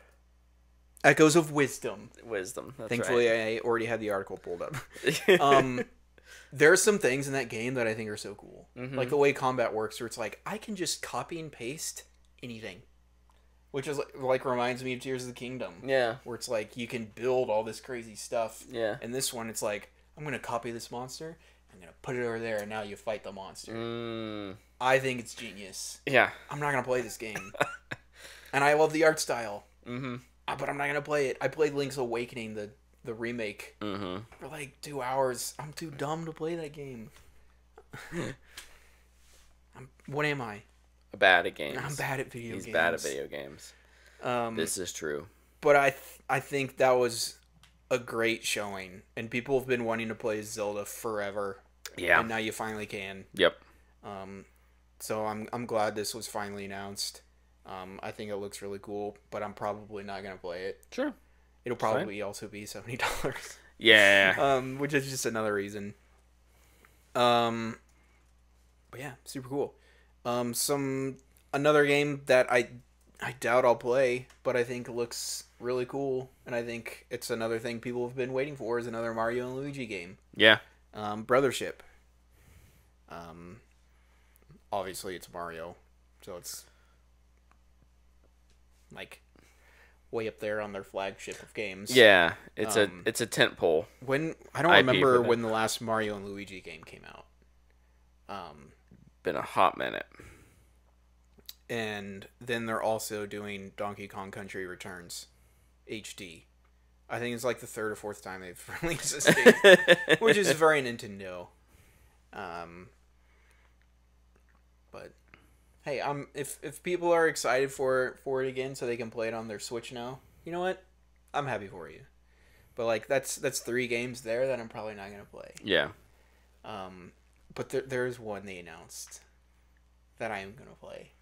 Echoes of Wisdom. Wisdom. That's Thankfully, right. I already had the article pulled up. *laughs* um, there are some things in that game that I think are so cool. Mm-hmm. Like the way combat works, where it's like I can just copy and paste anything, which is like, like reminds me of Tears of the Kingdom, yeah. where it's like you can build all this crazy stuff. Yeah. And this one, it's like I'm gonna copy this monster, I'm gonna put it over there, and now you fight the monster. Mm, I think it's genius. yeah. I'm not gonna play this game, *laughs* and I love the art style, Mm-hmm. uh, but I'm not gonna play it. I played Link's Awakening, the the remake, Mm-hmm. for like two hours. I'm too dumb to play that game. *laughs* I'm, what am I? Bad at games. I'm bad at video He's games. He's bad at video games. Um, This is true. but I th- I think that was a great showing, and people have been wanting to play Zelda forever, Yeah. and now you finally can. Yep. Um, so I'm I'm glad this was finally announced. Um, I think it looks really cool, but I'm probably not gonna play it. Sure. It'll fine. probably also be seventy dollars. Yeah. *laughs* um, which is just another reason. Um, but yeah, super cool. Um, some another game that I I doubt I'll play, but I think looks really cool, and I think it's another thing people have been waiting for is another Mario and Luigi game. yeah. Um, Brothership. Um, obviously it's Mario, so it's like way up there on their flagship of games. Yeah. It's Um, a it's a tent pole. When I don't IP remember when the last Mario and Luigi game came out. Um, Been a hot minute. and then they're also doing Donkey Kong Country Returns HD. I think it's like the third or fourth time they've *laughs* released this game, which is very Nintendo. Um, but hey, um, if if people are excited for for it again, so they can play it on their Switch now, you know what? I'm happy for you. But like that's that's three games there that I'm probably not gonna play. yeah. Um, but there there's one they announced that I am gonna play.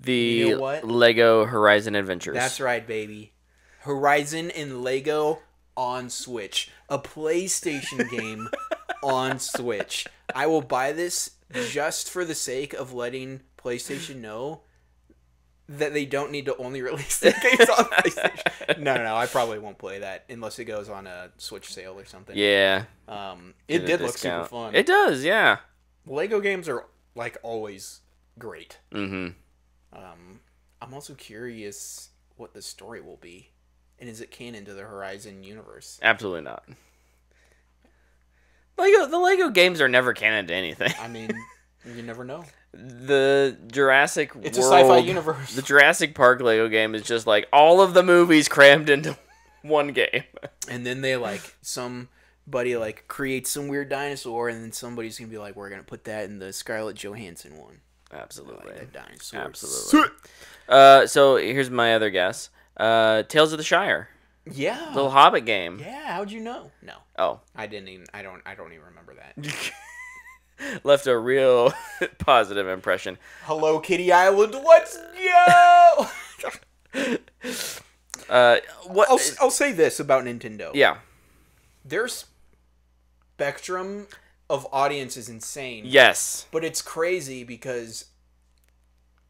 The You know what? Lego Horizon Adventures. That's right, baby. Horizon and Lego on Switch. A PlayStation *laughs* game on Switch. I will buy this just for the sake of letting PlayStation know that they don't need to only *laughs* release the games on *laughs* PlayStation. No, no, no. I probably won't play that unless it goes on a Switch sale or something. Yeah. Um, it did look super fun. It does, yeah. Lego games are like always great. Mm-hmm. Um, I'm also curious what the story will be, and is it canon to the Horizon universe? Absolutely not. Lego the Lego games are never canon to anything. I mean, *laughs* you never know. The Jurassic It's a sci-fi universe. The Jurassic Park Lego game is just like all of the movies crammed into *laughs* one game. And then they like somebody like creates some weird dinosaur, and then somebody's gonna be like, "We're gonna put that in the Scarlett Johansson one." Absolutely. Like dinosaur. Absolutely. Uh, so here's my other guess. Uh, Tales of the Shire, Yeah. little Hobbit game. Yeah. How'd you know? No, Oh, I didn't even. I don't. I don't even remember that. *laughs* *laughs* left a real *laughs* positive impression. Hello, Kitty Island. Let's go. *laughs* Uh, what? I'll, I'll say this about Nintendo. yeah. their spectrum of audience is insane. Yes. But it's crazy because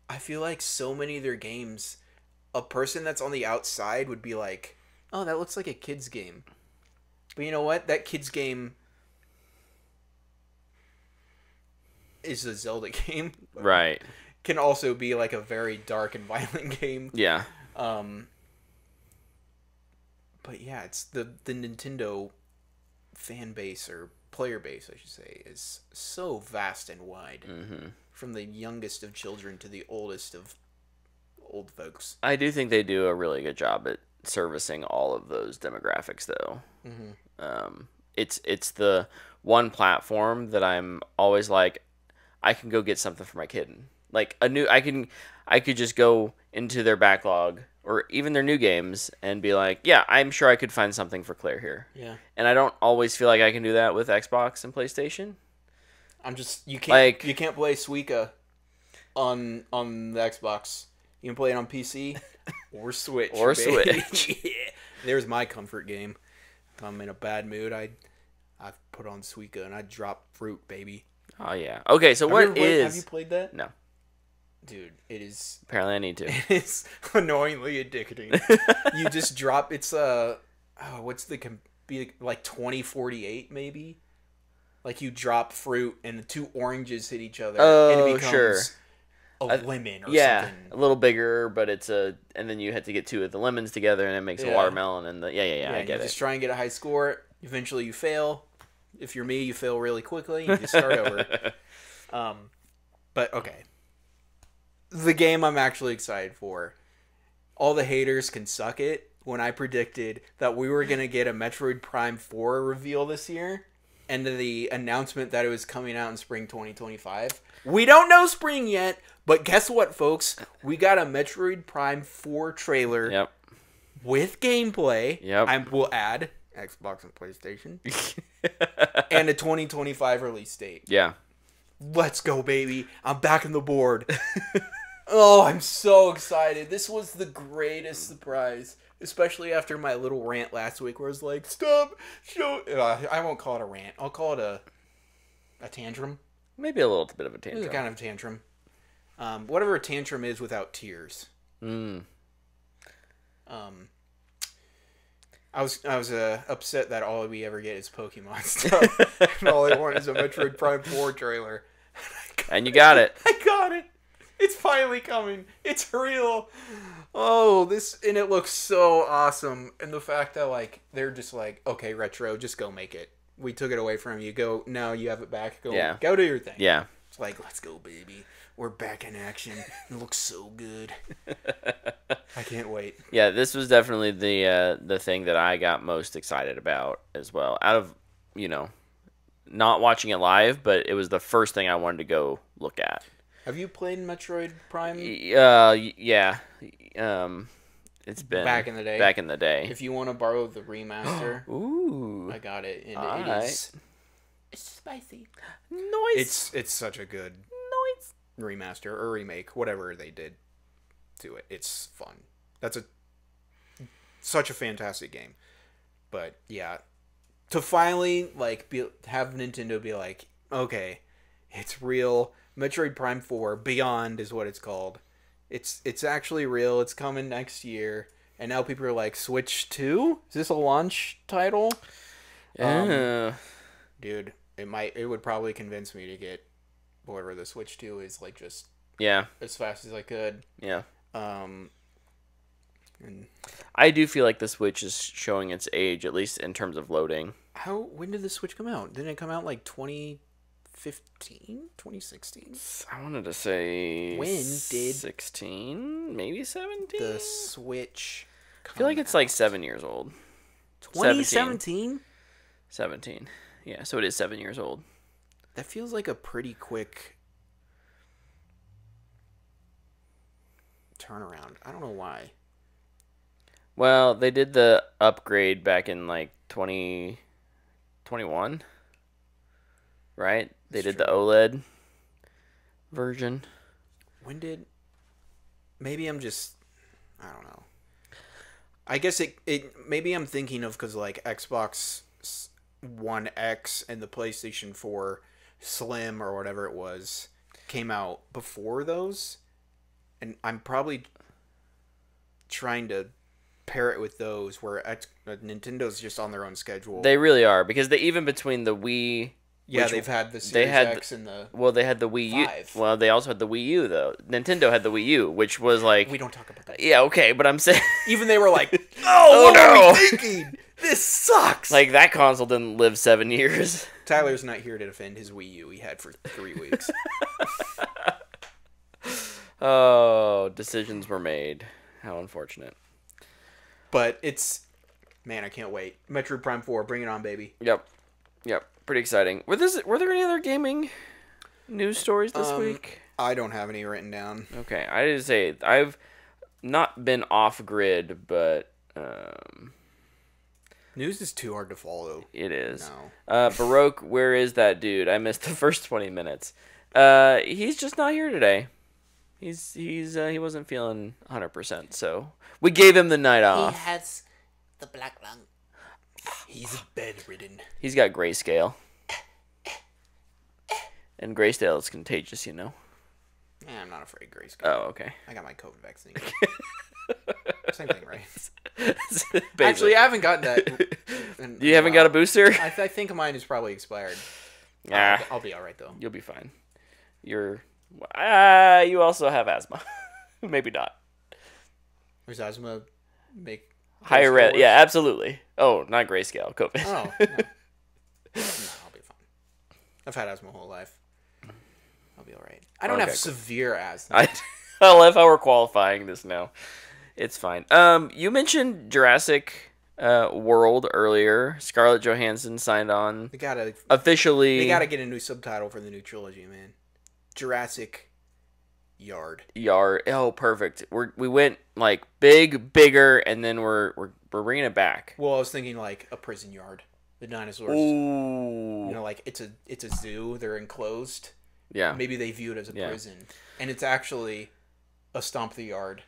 I feel like so many of their games, a person that's on the outside would be like, oh, that looks like a kid's game. But you know what? That kid's game is a Zelda *laughs* game. Right. Can also be like a very dark and *laughs* violent game. Yeah. Um, but yeah, it's the the Nintendo fan base or player base, I should say, is so vast and wide. hmm From the youngest of children to the oldest of old folks. I do think they do a really good job at servicing all of those demographics, though. Mhm. Um, it's it's the one platform that I'm always like, I can go get something for my kid. Like a new, I can, I could just go into their backlog or even their new games and be like, yeah, I'm sure I could find something for Claire here. Yeah, And I don't always feel like I can do that with Xbox and PlayStation. I'm just you can't Like- you can't play Suika on on the Xbox. You can play it on PC *laughs* or Switch. Or baby. Switch. *laughs* yeah. There's my comfort game. If I'm in a bad mood, I I put on Suika and I drop fruit, baby. Oh yeah. Okay, so Have what played- Have you played that? No. Dude, it is Apparently, I need to. *laughs* it's annoyingly addicting. *laughs* you just drop it's uh oh, what's the be like 2048 maybe? Like you drop fruit and the two oranges hit each other and Oh, it becomes sure. a lemon or yeah, something. a little bigger, but it's a, and then you have to get two of the lemons together, and it makes a watermelon, and the yeah, yeah, yeah, I get you it. just try and get a high score. Eventually you fail. If you're me, you fail really quickly. You start over. *laughs* Um, but okay. The game I'm actually excited for. All the haters can suck it. When I predicted that we were gonna get a Metroid Prime 4 reveal this year, and the announcement that it was coming out in spring 2025. We don't know spring yet, but guess what, folks? We got a Metroid Prime 4 trailer Yep. with gameplay. Yep. I will add Xbox and PlayStation *laughs* and a 2025 release date. yeah. Let's go, baby. I'm back in the board. *laughs* oh, I'm so excited. This was the greatest surprise, especially after my little rant last week where I was like, stop, show. Uh, I won't call it a rant. I'll call it a a tantrum. Maybe a little bit of a tantrum. a kind of tantrum. Um, whatever a tantrum is without tears. Mm. Um, I was I was uh, upset that all we ever get is Pokemon *laughs* stuff, and all I want is a Metroid Prime Four trailer. *laughs* And you got it. I got it. It's finally coming. It's real. Oh, this and it looks so awesome. And the fact that like they're just like, okay, retro, just go make it. We took it away from you. Go now. You have it back. Go. Yeah. Go do your thing. Yeah. It's like, let's go, baby. We're back in action. It looks so good. *laughs* I can't wait. Yeah, this was definitely the uh, the thing that I got most excited about as well. Out of you know, not watching it live, but it was the first thing I wanted to go look at. Have you played Metroid Prime? Y- Uh, yeah. Um, it's been Back in the day? Back in the day. If you want to borrow the remaster, *gasps* Ooh, I got it, and All it right. is. It's spicy. noise. It's it's such a good noise. Remaster or remake, whatever they did to it. It's fun. That's a such a fantastic game. But yeah, to finally like be have Nintendo be like, okay, it's real. Metroid Prime Four Beyond is what it's called. It's it's actually real. It's coming next year. And now people are like, Switch Two? Is this a launch title? Um, Yeah. Dude, it might. It would probably convince me to get whatever the Switch Two is like just yeah. as fast as I could. Yeah. Um, and I do feel like the Switch is showing its age, at least in terms of loading. how? When did the Switch come out? Didn't it come out like 2015, 2016? I wanted to say When did- sixteen, maybe seventeen. The Switch. I feel like it's like seven years old. 2017. Seventeen. Yeah, so it is seven years old. That feels like a pretty quick turnaround. I don't know why. Well, they did the upgrade back in like 2021. right? They That's did the OLED version. When did? Maybe I'm just. I don't know. I guess it. It maybe I'm thinking of because like Xbox One X and the PlayStation Four Slim or whatever it was came out before those, and I'm probably trying to pair it with those where X, uh, Nintendo's just on their own schedule. They really are because they even between the Wii. yeah, they've had the they had X and the. Well, they had the Wii U. Five. Well, they also had the Wii U though. Nintendo had the Wii U, which was like. We don't talk about that. yeah, okay, but I'm saying *laughs* Even they were like, Oh, *laughs* "Oh, what no." we thinking? This sucks." like that console didn't live seven years. Tyler's not here to defend his Wii U he had for three weeks. *laughs* Oh, decisions were made. How unfortunate. but it's man, I can't wait. Metroid Prime Four, bring it on, baby. Yep, yep, pretty exciting. Were this were there any other gaming news stories this Um, week? I don't have any written down. Okay, I didn't say I've not been off grid, but um, News is too hard to follow. it is. No. Uh, Baroque, where is that dude? I missed the *laughs* first twenty minutes. Uh, he's just not here today. He's he's uh, he wasn't feeling 100%, so we gave him the night off. He has the black lung. He's bedridden. He's got grayscale. And grayscale is contagious, you know. Eh, I'm not afraid, grayscale. Oh, okay. I got my COVID vaccine. *laughs* Same thing, right? *laughs* Actually, I haven't gotten that. *laughs* in you haven't got a booster? I, th- I think mine is probably expired. Ah, I'll, I'll be all right though. you'll be fine. You're. Ah, you also have asthma. *laughs* Maybe not. Does asthma make Higher red. Yeah, absolutely. Oh, not grayscale. COVID. Oh. No. No, I'll be fine. I've had asthma my whole life. I'll be all right. I don't Okay, have cool. severe asthma. I, I love how we're qualifying this now. It's fine. Um, you mentioned Jurassic uh, World earlier. Scarlett Johansson signed on They gotta, officially. they gotta get a new subtitle for the new trilogy, man. Jurassic Yard. Yard. Oh, perfect. We're we went like big, bigger, and then we're we're we're bringing it back. Well, I was thinking like a prison yard. The dinosaurs. Ooh. You know, like it's a it's a zoo. They're enclosed. yeah. Maybe they view it as a Yeah. prison, and it's actually a stomp the yard.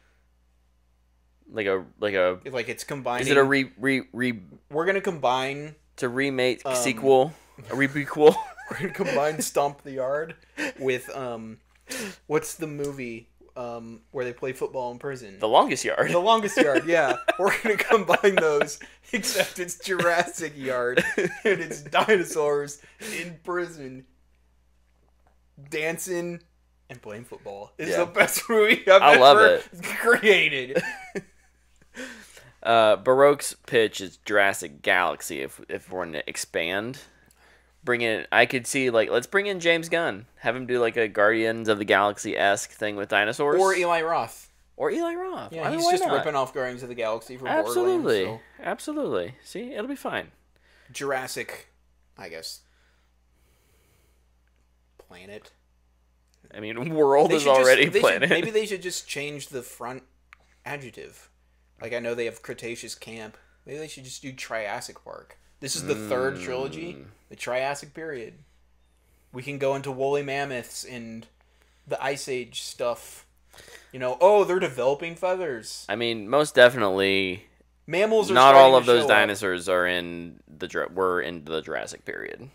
Like a like a. Like it's combining. Is it a re re re? We're gonna combine. to remake Um, sequel. A requel. *laughs* We're gonna combine stomp the yard with um, what's the movie um where they play football in prison? the longest yard. The longest yard, *laughs* yeah. We're gonna combine those, except it's Jurassic Yard and it's dinosaurs in prison dancing and playing football. It's Yeah. the best movie I've I ever love created. *laughs* Uh, Baroque's pitch is Jurassic Galaxy. If if we're gonna expand, bring in. I could see like let's bring in James Gunn. Have him do like a Guardians of the Galaxy esque thing with dinosaurs. or Eli Roth. or Eli Roth. Yeah, I mean, he's just not? ripping off Guardians of the Galaxy from Absolutely. So. absolutely. See, it'll be fine. Jurassic, I guess. Planet. I mean, *laughs* world is just- already they should- planet. maybe they should just change the front adjective. Like I know they have Cretaceous camp. Maybe they should just do Triassic Park. This is the third trilogy, Mm. the Triassic period. We can go into woolly mammoths and the Ice Age stuff. You know, oh, they're developing feathers. I mean, most definitely, Mammals are not all of those show up. dinosaurs are in the were in the Jurassic period.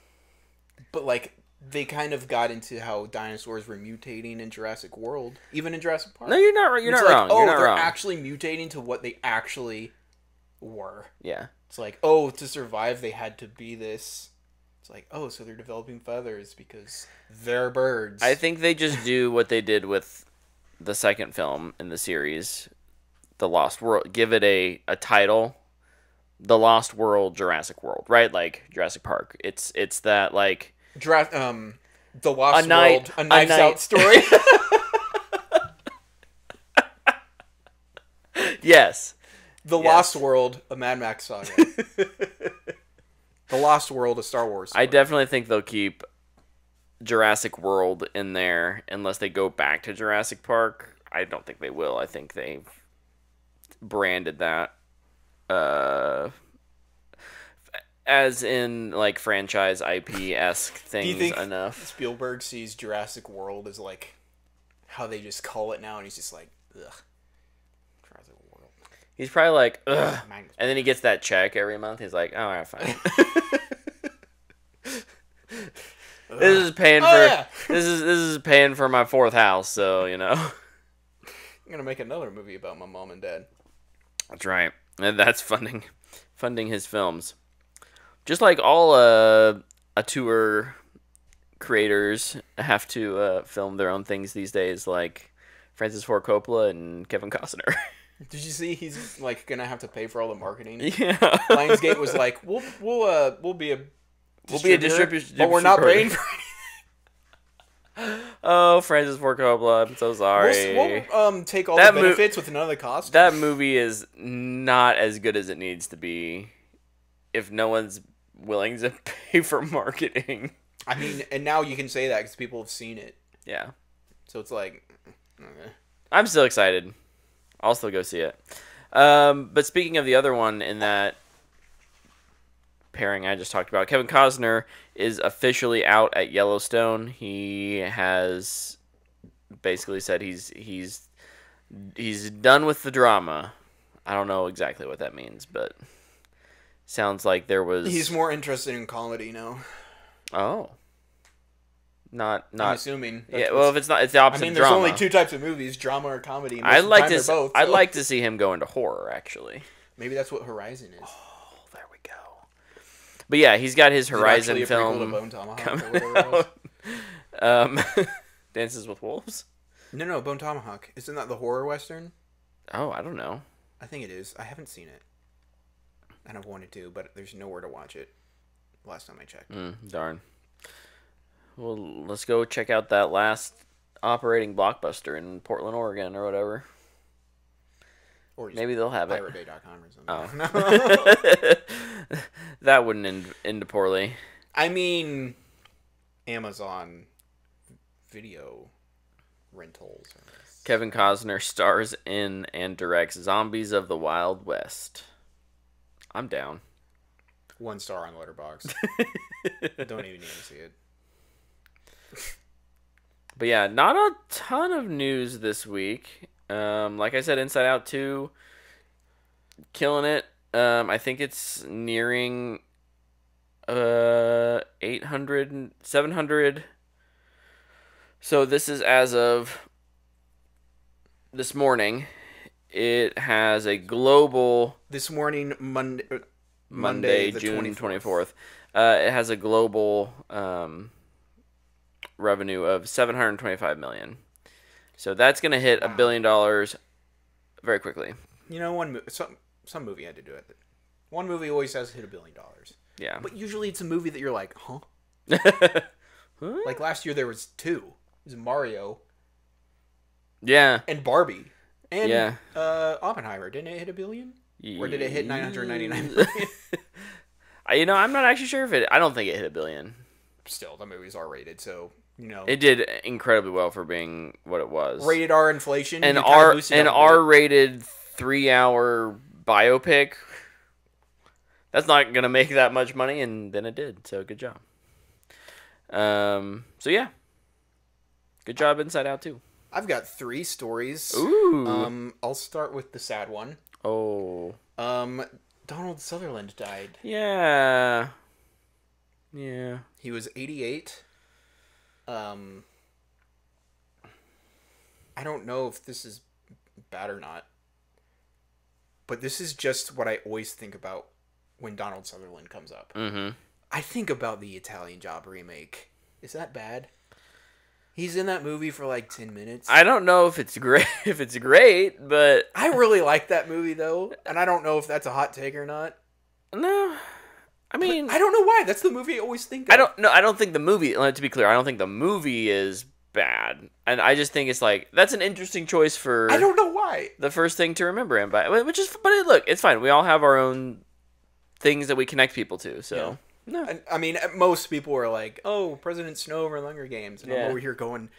but like they kind of got into how dinosaurs were mutating in Jurassic World, even in Jurassic Park. No, you're not. right. You're It's not like, wrong. Oh, not they're wrong. actually mutating to what they actually were. yeah. It's like, oh, to survive, they had to be this. It's like, oh, so they're developing feathers because they're birds. I think they just do what they did with the second film in the series, The Lost World. Give it a, a title, The Lost World, Jurassic World, right? Like Jurassic Park. It's it's that like Dra- um, the Lost A night- World, a a Knives night- Out story. *laughs* yes, the Yes. Lost World, a Mad Max saga. *laughs* the Lost World, a Star Wars. I definitely think they'll keep Jurassic World in there unless they go back to Jurassic Park. I don't think they will. I think they've branded that uh as in like franchise IP esque *laughs* things think- enough. Spielberg sees Jurassic World as like how they just call it now, and he's just like, ugh. Jurassic World. He's probably like, ugh. And then he gets that check every month. He's like, oh, all right, fine. *laughs* *laughs* this is paying oh, for Oh, yeah. this is this is paying for my fourth house, so you know. I'm gonna make another movie about my mom and dad. That's right. And that's funding funding his films. Just like all uh auteur creators have to uh, film their own things these days, like Francis Ford Coppola and Kevin Costner. *laughs* Did you see he's like gonna have to pay for all the marketing? yeah. *laughs* Lionsgate was like, "We'll we'll uh we'll be a We'll be a distributor, but we're not paying for *laughs* Oh, Francis Ford Coppola, I'm so sorry. We'll, we'll um take all That the benefits with none of the cost." that movie is not as good as it needs to be if no one's willing to *laughs* pay for marketing. I mean, and now you can say that because people have seen it, Yeah. so it's like, okay. I'm still excited. I'll still go see it. Um, but speaking of the other one in that pairing I just talked about, Kevin Costner is officially out at Yellowstone. He has basically said he's he's he's done with the drama. I don't know exactly what that means, but sounds like there was He's more interested in comedy now. oh, not I'm not assuming. Yeah. Well, if it's not, it's the I opposite. mean, there's drama. only two types of movies: drama or comedy. and I'd like to. they're s- both. I'd so like to see him go into horror. Actually, Maybe that's what Horizon is. oh, there we go. But yeah, he's got his Horizon a film Bone Tomahawk coming whatever it was? *laughs* out. Um, *laughs* Dances with Wolves. No, no, Bone Tomahawk. Isn't that the horror western? Oh, I don't know. I think it is. I haven't seen it. And I've wanted to, but there's nowhere to watch it. Last time I checked. Mm, darn. Well, let's go check out that last operating blockbuster in Portland, Oregon, or whatever. Or Maybe they'll have it. piratebay.com or something. Oh. *laughs* *laughs* that wouldn't end, end poorly. I mean, Amazon video rentals. Kevin Costner stars in and directs Zombies of the Wild West. I'm down. One star on Letterboxd. Don't even need to see it. *laughs* But yeah, not a ton of news this week. Um, like I said, Inside Out 2, killing it. Um, I think it's nearing uh 800, 700. So this is as of this morning. It has a global This morning, Monday, uh, Monday, June 24th. 24th. Uh, it has a global um, revenue of 725 million. So that's going to hit a Wow. billion dollars very quickly. You know, one some some movie had to do it. One movie always has to hit a billion dollars, Yeah. but usually it's a movie that you're like, huh? *laughs* Huh? Like last year there was two. It was Mario yeah. and Barbie, and Yeah. uh, Oppenheimer. Didn't it hit a billion? Or did it hit 999 *laughs* million? You know, I'm not actually sure if it. I don't think it hit a billion. Still, the movie's R rated, so you know, It did incredibly well for being what it was. rated R inflation. and R an up a bit. R-rated three-hour biopic. That's not gonna make that much money, and then it did. So good job. Um. So yeah, good job Inside Out too. I've got three stories. Ooh. Um, I'll start with the sad one. oh. Um, Donald Sutherland died. Yeah. Yeah. He was 88. Um, I don't know if this is bad or not, but this is just what I always think about when Donald Sutherland comes up. Mm-hmm. I think about the Italian Job remake. Is that bad? He's in that movie for like 10 minutes. I don't know if it's great. *laughs* If it's great, but I really like that movie though, and I don't know if that's a hot take or not. no. I mean, I don't know why. That's the movie I always think of. I don't no, I don't think the movie. To be clear, I don't think the movie is bad, and I just think it's like that's an interesting choice for I don't know why. the first thing to remember him by, which is. But it, look, it's fine. We all have our own things that we connect people to. So no, And, I mean, most people are like, "Oh, President Snow over Hunger Games," and Yeah. I'm over here going,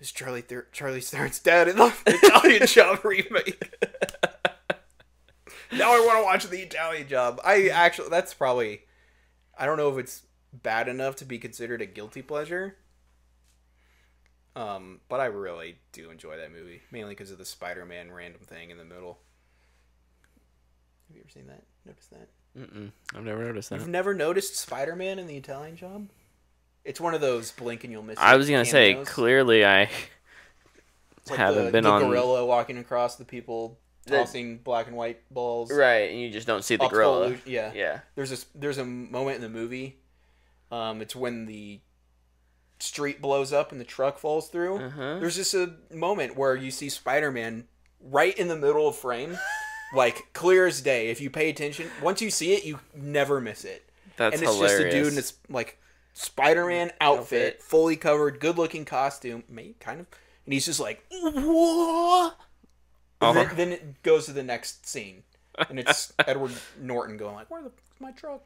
"Is Charlie Ther- Charlie Theron's dad in the *laughs* Italian Job remake?" *laughs* now I want to watch the Italian Job. I actually, that's probably, I don't know if it's bad enough to be considered a guilty pleasure. Um, but I really do enjoy that movie, mainly because of the Spider-Man random thing in the middle. Have you ever seen that? Noticed that? Mm-mm. I've never noticed that. You've never noticed Spider Man in the Italian job? It's one of those blink and you'll miss. I was gonna say clearly I like *laughs* haven't the, been the on gorilla walking across the people, The- tossing black and white balls. right, and you just don't see the gorilla. illusion- Yeah. Yeah. There's a there's a moment in the movie. Um, it's when the street blows up and the truck falls through. Uh-huh. There's just a moment where you see Spider Man right in the middle of frame, *laughs* like clear as day. If you pay attention, once you see it, you never miss it. That's and it's hilarious. just a dude in this like Spider-Man outfit, Outfit. fully covered, good-looking costume, maybe kind of, and he's just like, "Whoa!" And then, then it goes to the next scene, and it's *laughs* Edward Norton going like, "Where the my truck?"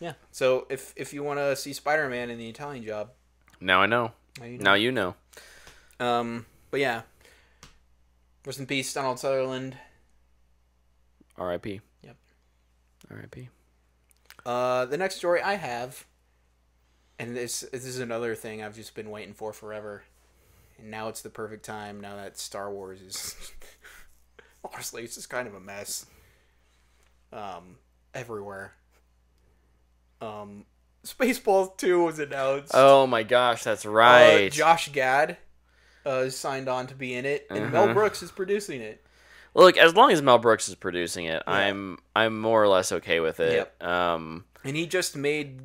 Yeah. So if if you want to see Spider-Man in the Italian Job, Now I know. now you know. Now you know. Um. But yeah. Rest in peace, Donald Sutherland. R.I.P. Yep. R.I.P. Uh, the next story I have and this this is another thing I've just been waiting for forever, and now it's the perfect time. Now that Star Wars is *laughs* honestly, it's just kind of a mess. Um, everywhere. Um, Spaceballs Two was announced. Oh my gosh, that's Uh, right. Josh Gad uh, signed on to be in it, and Mel Uh-huh. Brooks is producing it. Look, as long as Mel Brooks is producing it, I'm I'm more or less okay with it. Yep. Um, And he just made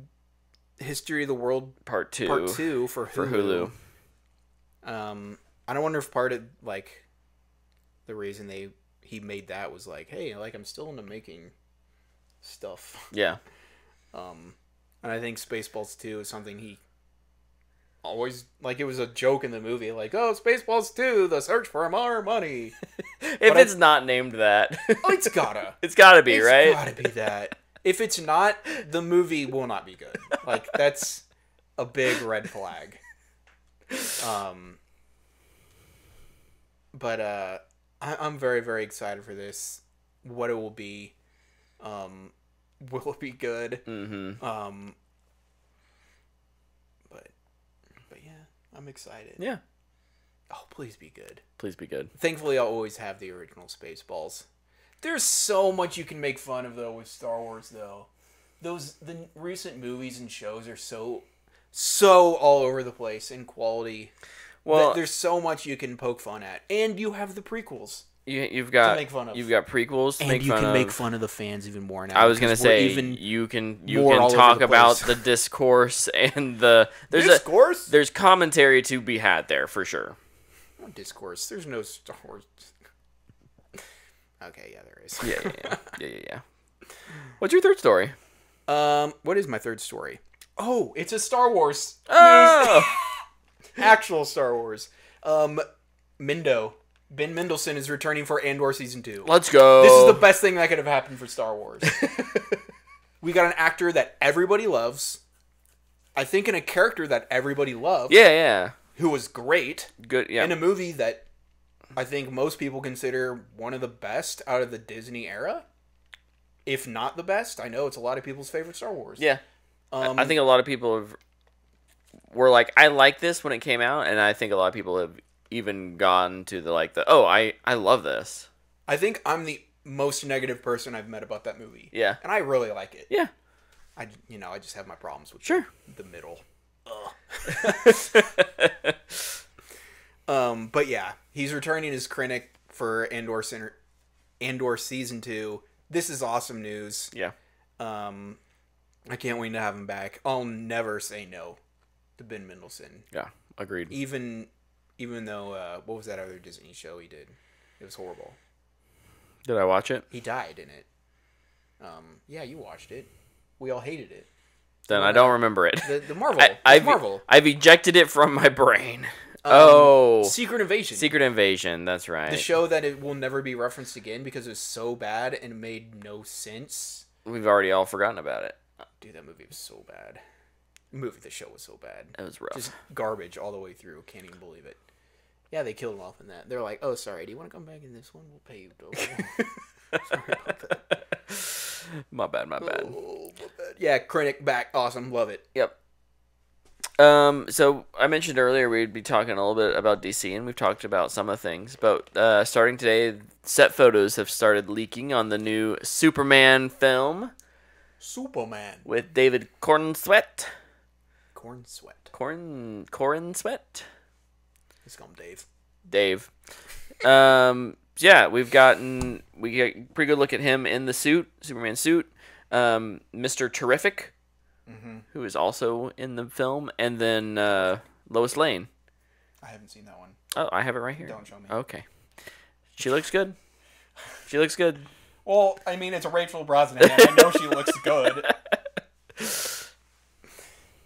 History of the World part two. Part Two for Hulu. for Hulu. Um, I don't wonder if part of like the reason they he made that was like, hey, like I'm still into making stuff. Yeah. Um, and I think Spaceballs Two is something he always like. It was a joke in the movie, like, oh, Spaceballs Two, the search for more money. *laughs* If But I- it's not named that, oh, it's gotta. *laughs* it's got to be It's right. gotta be that. If it's not, the movie will not be good. Like that's a big red flag. Um, but uh, I, I'm very very excited for this. What it will be. Um, *laughs* will it be good? Mm-hmm. Um, but but yeah, I'm excited. Yeah. Oh, please be good. Please be good. Thankfully, I'll always have the original Spaceballs. There's so much you can make fun of though with Star Wars though. Those the recent movies and shows are so so all over the place in quality. Well, Well, there's so much you can poke fun at, and you have the prequels, you, you've got make fun of. you've got prequels to and make you fun can of. make fun of the fans even more now. I was gonna say even you can you more can talk the about *laughs* the discourse and the there's discourse. a there's commentary to be had there for sure. No discourse. There's no Star Wars. okay, yeah, there is. Yeah, yeah, yeah, *laughs* yeah, yeah, yeah. What's your third story? Um, what is my third story? Oh, it's a Star Wars. Oh, *laughs* actual Star Wars. Um, Mindo. Ben Mendelsohn is returning for Andor season two. let's go. This is the best thing that could have happened for Star Wars. *laughs* we got an actor that everybody loves. I think in a character that everybody loved, yeah, yeah, who was great good. Yeah, in a movie that I think most people consider one of the best out of the Disney era, if not the best. I know it's a lot of people's favorite Star Wars. yeah. um, I think a lot of people have were like, I like this when it came out, and I think a lot of people have even gone to the like the oh, I I love this. I think I'm the most negative person I've met about that movie. Yeah, and I really like it. yeah, I you know I just have my problems with sure. the middle. *laughs* *laughs* Um, but yeah, he's returning as Krennic for Andor Center, Andor season two. This is awesome news. Yeah, Um, I can't wait to have him back. I'll never say no to Ben Mendelsohn, yeah, agreed. even even though uh, what was that other Disney show he did? It was horrible. Did I watch it? He died in it. Um, yeah, you watched it. We all hated it. Then I don't remember it. The the Marvel. *laughs* I, the I've, Marvel. I've ejected it from my brain. Um, oh, Secret Invasion. Secret Invasion. That's right. the show that it will never be referenced again because it was so bad and made no sense. We've already all forgotten about it. Dude, that movie was so bad. The movie, the show was so bad. It was rough. Just garbage all the way through. Can't even believe it. Yeah, they killed him off in that. They're like, "Oh, sorry. Do you want to come back in this one? We'll pay you double." sorry about that. my bad. My bad. Oh, my bad. Yeah, Krennic back. Awesome. Love it. Yep. Um, so I mentioned earlier we'd be talking a little bit about DC, and we've talked about some of the things. But uh, starting today, set photos have started leaking on the new Superman film Superman. with David Corenswet. Corn sweat. Corn Corenswet. Let's call him Dave. Dave. Um, yeah, we've gotten we get a pretty good look at him in the suit, Superman suit. Um, Mister Terrific, who is also in the film, and then uh, Lois Lane. I haven't seen that one. Oh, I have it right here. Don't show me. Okay. She looks good. She looks good. Well, I mean, it's a Rachel Brosnahan. I know she looks good. *laughs*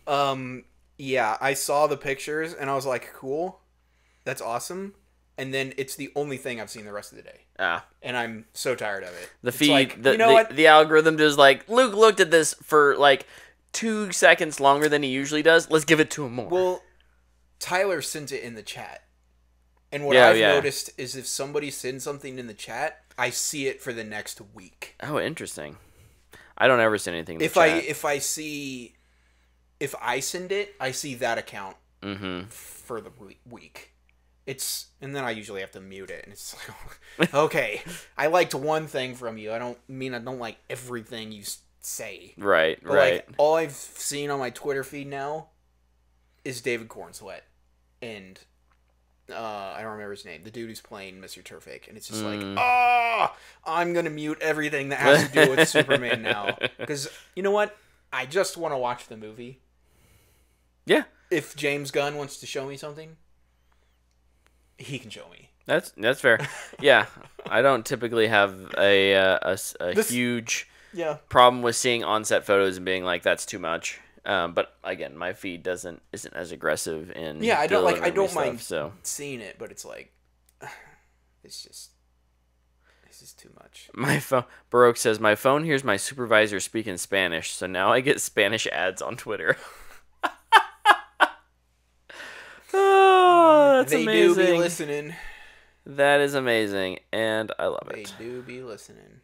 Um, yeah, I saw the pictures and I was like, cool, that's awesome. And then it's the only thing I've seen the rest of the day, Ah, and I'm so tired of it. the It's feed, like, the, you know the, what? the algorithm just like Luke looked at this for like two seconds longer than he usually does. Let's give it to him more. Well, Tyler sent it in the chat, and what Yeah, I've yeah. noticed is if somebody sends something in the chat, I see it for the next week. oh, interesting. I don't ever send anything. In the if I if I see if I send it, I see that account Mm-hmm. for the week. It's and then I usually have to mute it, and it's like, *laughs* *laughs* okay, I liked one thing from you. I don't mean I don't like everything you say. Right. But right. like all I've seen on my Twitter feed now is David Cornsweat and uh, I don't remember his name. The dude who's playing Mr. Turfic, and it's just like, Mm. ah, I'm gonna mute everything that has to do with *laughs* Superman now because you know what? I just want to watch the movie. yeah. If James Gunn wants to show me something, he can show me. That's that's fair. *laughs* yeah. I don't typically have a uh, a, a This- huge Yeah. problem with seeing on-set photos and being like that's too much. Um, but again, my feed doesn't isn't as aggressive in Yeah, I don't like. I don't mind so seeing it, but it's like, *sighs* it's just, this is too much. my phone Baroque says my phone hears my supervisor speak in Spanish, so now I get Spanish ads on Twitter. *laughs* *sighs* oh, that's they amazing. do be listening. That is amazing, and I love They it. They do be listening.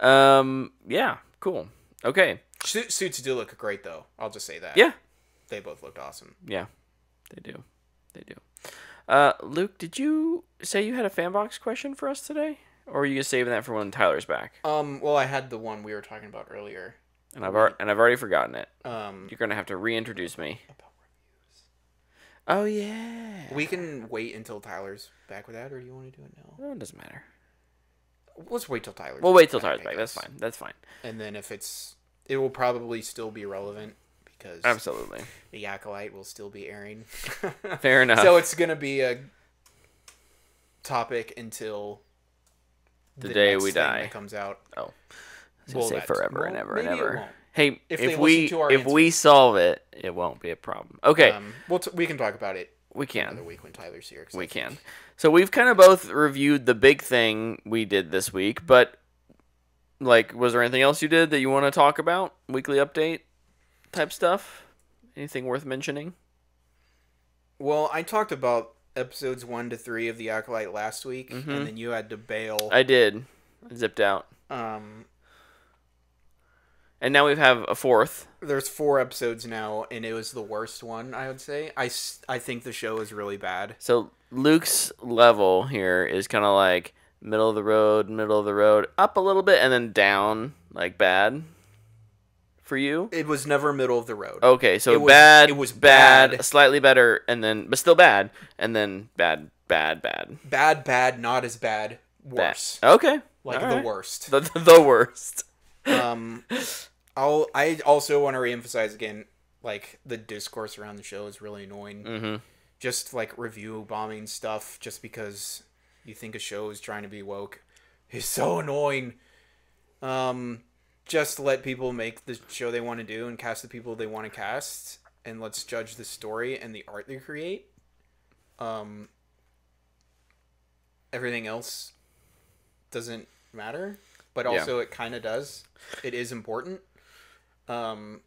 Um, yeah, cool. Okay, Su- suits do look great, though. I'll just say that. yeah, they both looked awesome. yeah, they do, they do. Uh, Luke, did you say you had a fan box question for us today, or are you just saving that for when Tyler's back? Um, well, I had the one we were talking about earlier. And I've ar- and I've already forgotten it. Um, You're gonna have to reintroduce me. Oh yeah. We can wait until Tyler's back with that, or do you want to do it now? No, it doesn't matter. Let's wait till Tyler's. We'll wait till Tyler's back. That's fine. That's fine. And then if it's, it will probably still be relevant because Absolutely. the acolyte will still be airing. *laughs* Fair *laughs* enough. So it's gonna be a topic until The day next we that comes out. Oh. I was Well, say forever and well, ever and maybe it ever. Hey, If if, we listen to our if we solve it, it won't be a problem. Okay, Um, we'll t- we can talk about it we another can. week when Tyler's here. We can. So we've kind of both reviewed the big thing we did this week, but like, was there anything else you did that you want to talk about? Weekly update type stuff? Anything worth mentioning? Well, I talked about episodes one to three of the acolyte last week, Mhm. and then you had to bail. I did. I zipped out. Um, And now we have a fourth. there's four episodes now, and it was the worst one. I would say. I I think the show is really bad. So Luke's level here is kind of like middle of the road, middle of the road, up a little bit, and then down, like bad. For you? It was never middle of the road. Okay, so It was- bad, it was bad, bad. slightly better, and then but still bad, and then bad, bad, bad, Bad, bad, not as bad, bad. worse. Okay, Like the worst. the, the, the worst. um *laughs* I'll I also want to reemphasize again like the discourse around the show is really annoying. Mm-hmm. Just like review bombing stuff just because you think a show is trying to be woke is so annoying. Um just let people make the show they want to do and cast the people they want to cast and let's judge the story and the art they create. Um everything else doesn't matter, but Yeah. also it kind of does. It is important. Um,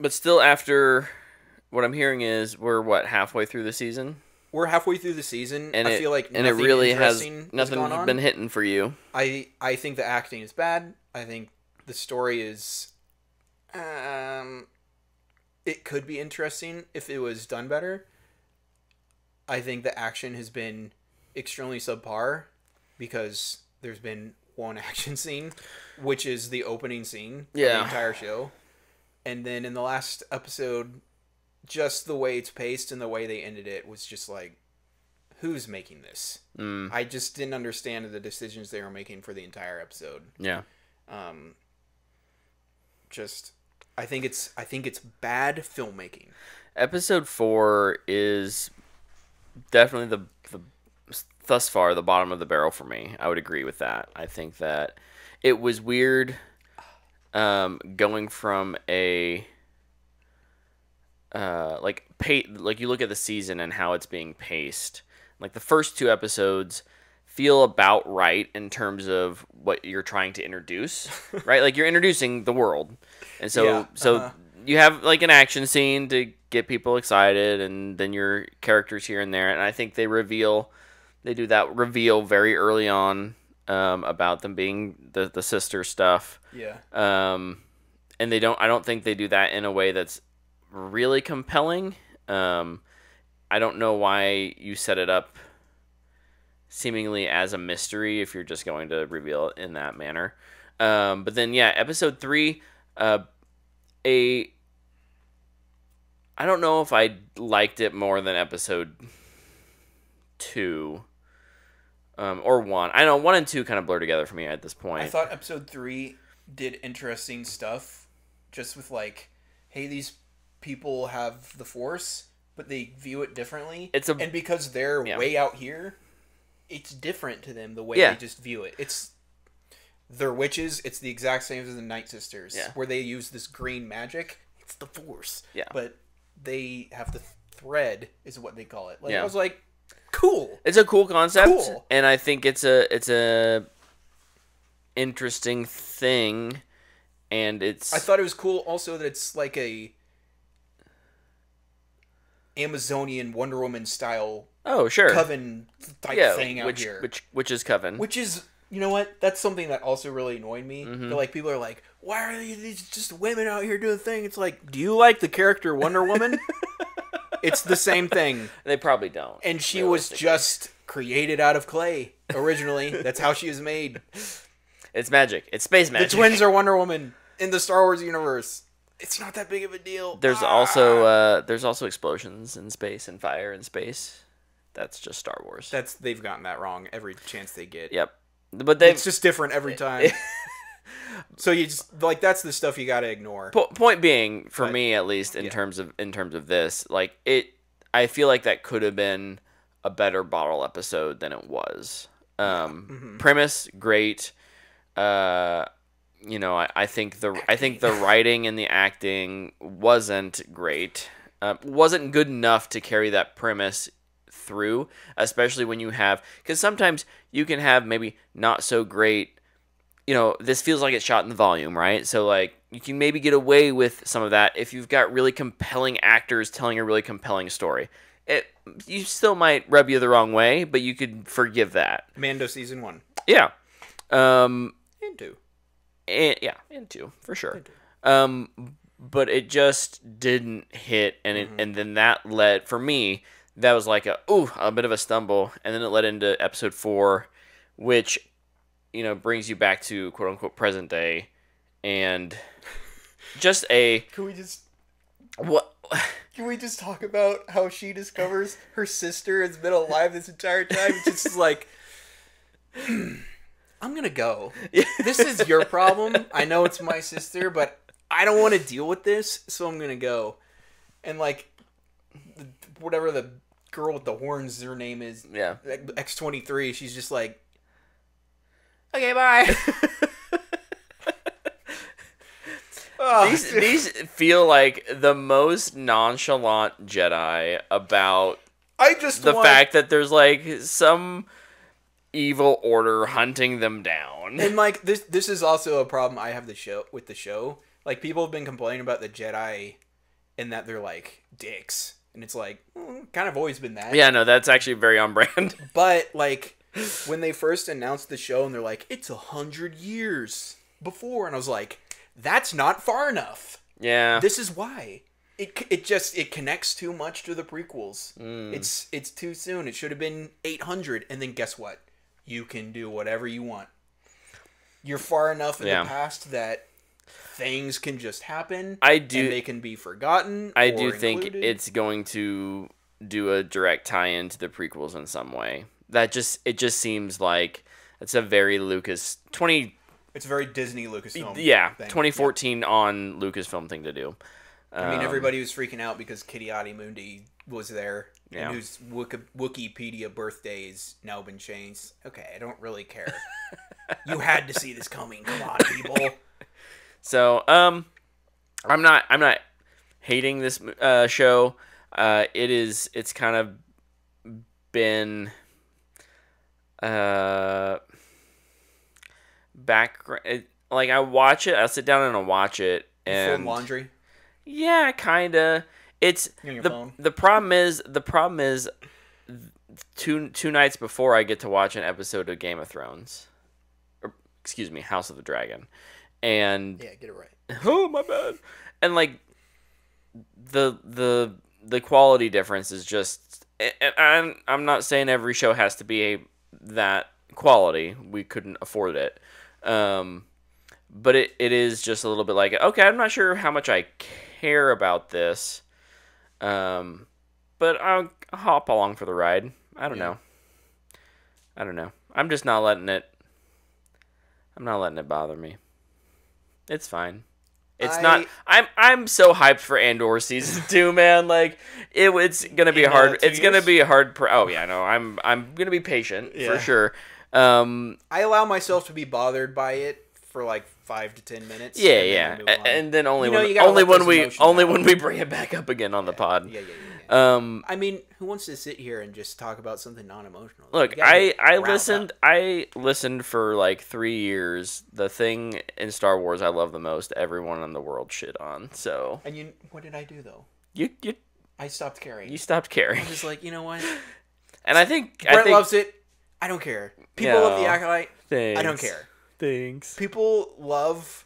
But still, after what I'm hearing is we're what halfway through the season, we're halfway through the season. and I it feel like and it nothing really has nothing on. been hitting for you. I I think the acting is bad. I think the story is, um, it could be interesting if it was done better. I think the action has been extremely subpar because there's been one *laughs* action scene, which is the opening scene of Yeah. the entire show, and then in the last episode, just the way it's paced and the way they ended it was just like, who's making this? Mm, I just didn't understand the decisions they were making for the entire episode. yeah. Um, just, I think it's I think it's bad filmmaking. Episode four is definitely the, the thus far the bottom of the barrel for me. I would agree with that. I think that it was weird um, going from a uh, like pay like you look at the season and how it's being paced. Like the first two episodes feel about right in terms of what you're trying to introduce, *laughs* right? Like you're introducing the world, and so Yeah, so uh-huh. you have like an action scene to get people excited, and then your characters here and there, and I think they reveal they do that reveal very early on um, about them being the the sister stuff Yeah. um, and they don't. I don't think they do that in a way that's really compelling. Um, I don't know why you set it up seemingly as a mystery if you're just going to reveal it in that manner. Um, but then yeah, episode three, uh, a I don't know if I liked it more than episode two. Um, or one. I know one and two kind of blur together for me at this point. I thought episode three did interesting stuff, just with like, hey, these people have the force, but they view it differently. It's a- and because they're Yeah. way out here, it's different to them the way Yeah. they just view it. It's they're witches. It's the exact same as the Night Sisters, Yeah. where they use this green magic. It's the force. Yeah. but they have the thread, is what they call it. Like Yeah. I was like, cool. It's a cool concept, Cool. and I think it's a it's a interesting thing, and it's I thought it was cool also that it's like a Amazonian Wonder Woman style oh sure coven type yeah thing out which here. which which is coven Which is you know what? That's something that also really annoyed me. Mhm. Like people are like, Why are these just women out here doing thing? It's like, do you like the character Wonder Woman? *laughs* it's the same thing. *laughs* they probably don't And she was just created out of clay originally. That's how she was made. it's magic it's space magic. The twins are Wonder Woman in the Star Wars universe. It's not that big of a deal. there's Ah. also uh there's also explosions in space and fire in space that's just Star Wars That's they've gotten that wrong every chance they get. yep but they It's just different every *laughs* time. So you just like that's the stuff you got to ignore. po- point being for But- me at least in yeah. terms of in terms of this like it i feel like that could have been a better bottle episode than it was um Mhm. premise great uh you know I, I think the i think the *laughs* writing and the acting wasn't great uh, wasn't good enough to carry that premise through especially when you have because sometimes you can have maybe not so great you know, this feels like it's shot in the volume, right? So like you can maybe get away with some of that if you've got really compelling actors telling a really compelling story. It you still might rub you the wrong way, but you could forgive that. Mando season one Yeah. Um and two. and, yeah, and two for sure. Um, but it just didn't hit, and it, and then that led for me. That was like a ooh, a bit of a stumble, and then it led into episode four, which you know brings you back to quote unquote present day, and just a *laughs* Can we just what can we just talk about how she discovers her sister has been alive this entire time? It's just like *clears throat* I'm gonna go. This is your problem. I know it's my sister, but I don't want to deal with this, so I'm gonna go. And like, whatever the girl with the horns, her name is yeah. X twenty three. She's just like, okay, bye. *laughs* *laughs* Oh, These these feel like the most nonchalant Jedi about I just the want, fact that there's like some evil order hunting them down. and like *laughs* this this is also a problem I have the show with the show. Like people have been complaining about the Jedi and that they're like dicks. And it's like mm, kind of always been that. Yeah, no, that's actually very on brand. But like when they first announced the show and they're like, it's a hundred years before, and I was like, that's not far enough. yeah. This is why. It, it just it connects too much to the prequels. Mm. It's it's too soon. It should have been 800 and then guess what? You can do whatever you want. You're far enough in Yeah. the past that things can just happen. I do- and they can be forgotten. I do think it's going to do a direct tie-in to the prequels in some way. That just it just seems like it's a very Lucas 20 it's a very Disney Lucasfilm. yeah, thing. 2014 on Lucasfilm thing to do. I mean, Um, everybody was freaking out because Ki-Adi-Mundi was there, Yeah. and whose Wiki- Wikipedia birthday's now been changed. Okay, I don't really care. you had to see this coming. Come on, people. *laughs* So, um, I'm not I'm not hating this uh, show. Uh, it is it's kind of been uh background. It, like I watch it, I sit down and I watch it, and laundry. yeah, kinda. It's your the phone. the problem is the problem is two two nights before I get to watch an episode of Game of Thrones, or excuse me, House of the Dragon, and Yeah, get it right. *laughs* oh my bad and like the the the quality difference is just and I'm I'm not saying every show has to be a that quality. We couldn't afford it. Um but it, it is just a little bit like okay, I'm not sure how much I care about this. Um but I'll hop along for the ride. I don't Yeah. know. I don't know. I'm just not letting it I'm not letting it bother me. It's fine. It's I- not. I'm I'm so hyped for Andor season *laughs* two, man. Like it, it's gonna be hard. It's gonna be a hard. Pro- oh yeah, no. I'm I'm gonna be patient Yeah. for sure. Um, I allow myself to be bothered by it for like five to ten minutes. yeah, and yeah, we move A- on. and then only You know, when only when we only out. when we bring it back up again on the pod. yeah, yeah, yeah, yeah. Um, I mean, who wants to sit here and just talk about something non-emotional? Look, I I riled up. listened I listened for like three years. The thing in Star Wars I love the most, everyone in the world shit on. So And you, what did I do though? you you I stopped caring. you stopped caring, I'm just like, you know what? *laughs* and I think I Brett think loves it. I don't care. People love the acolyte. acolyte. I don't care. Thanks. People love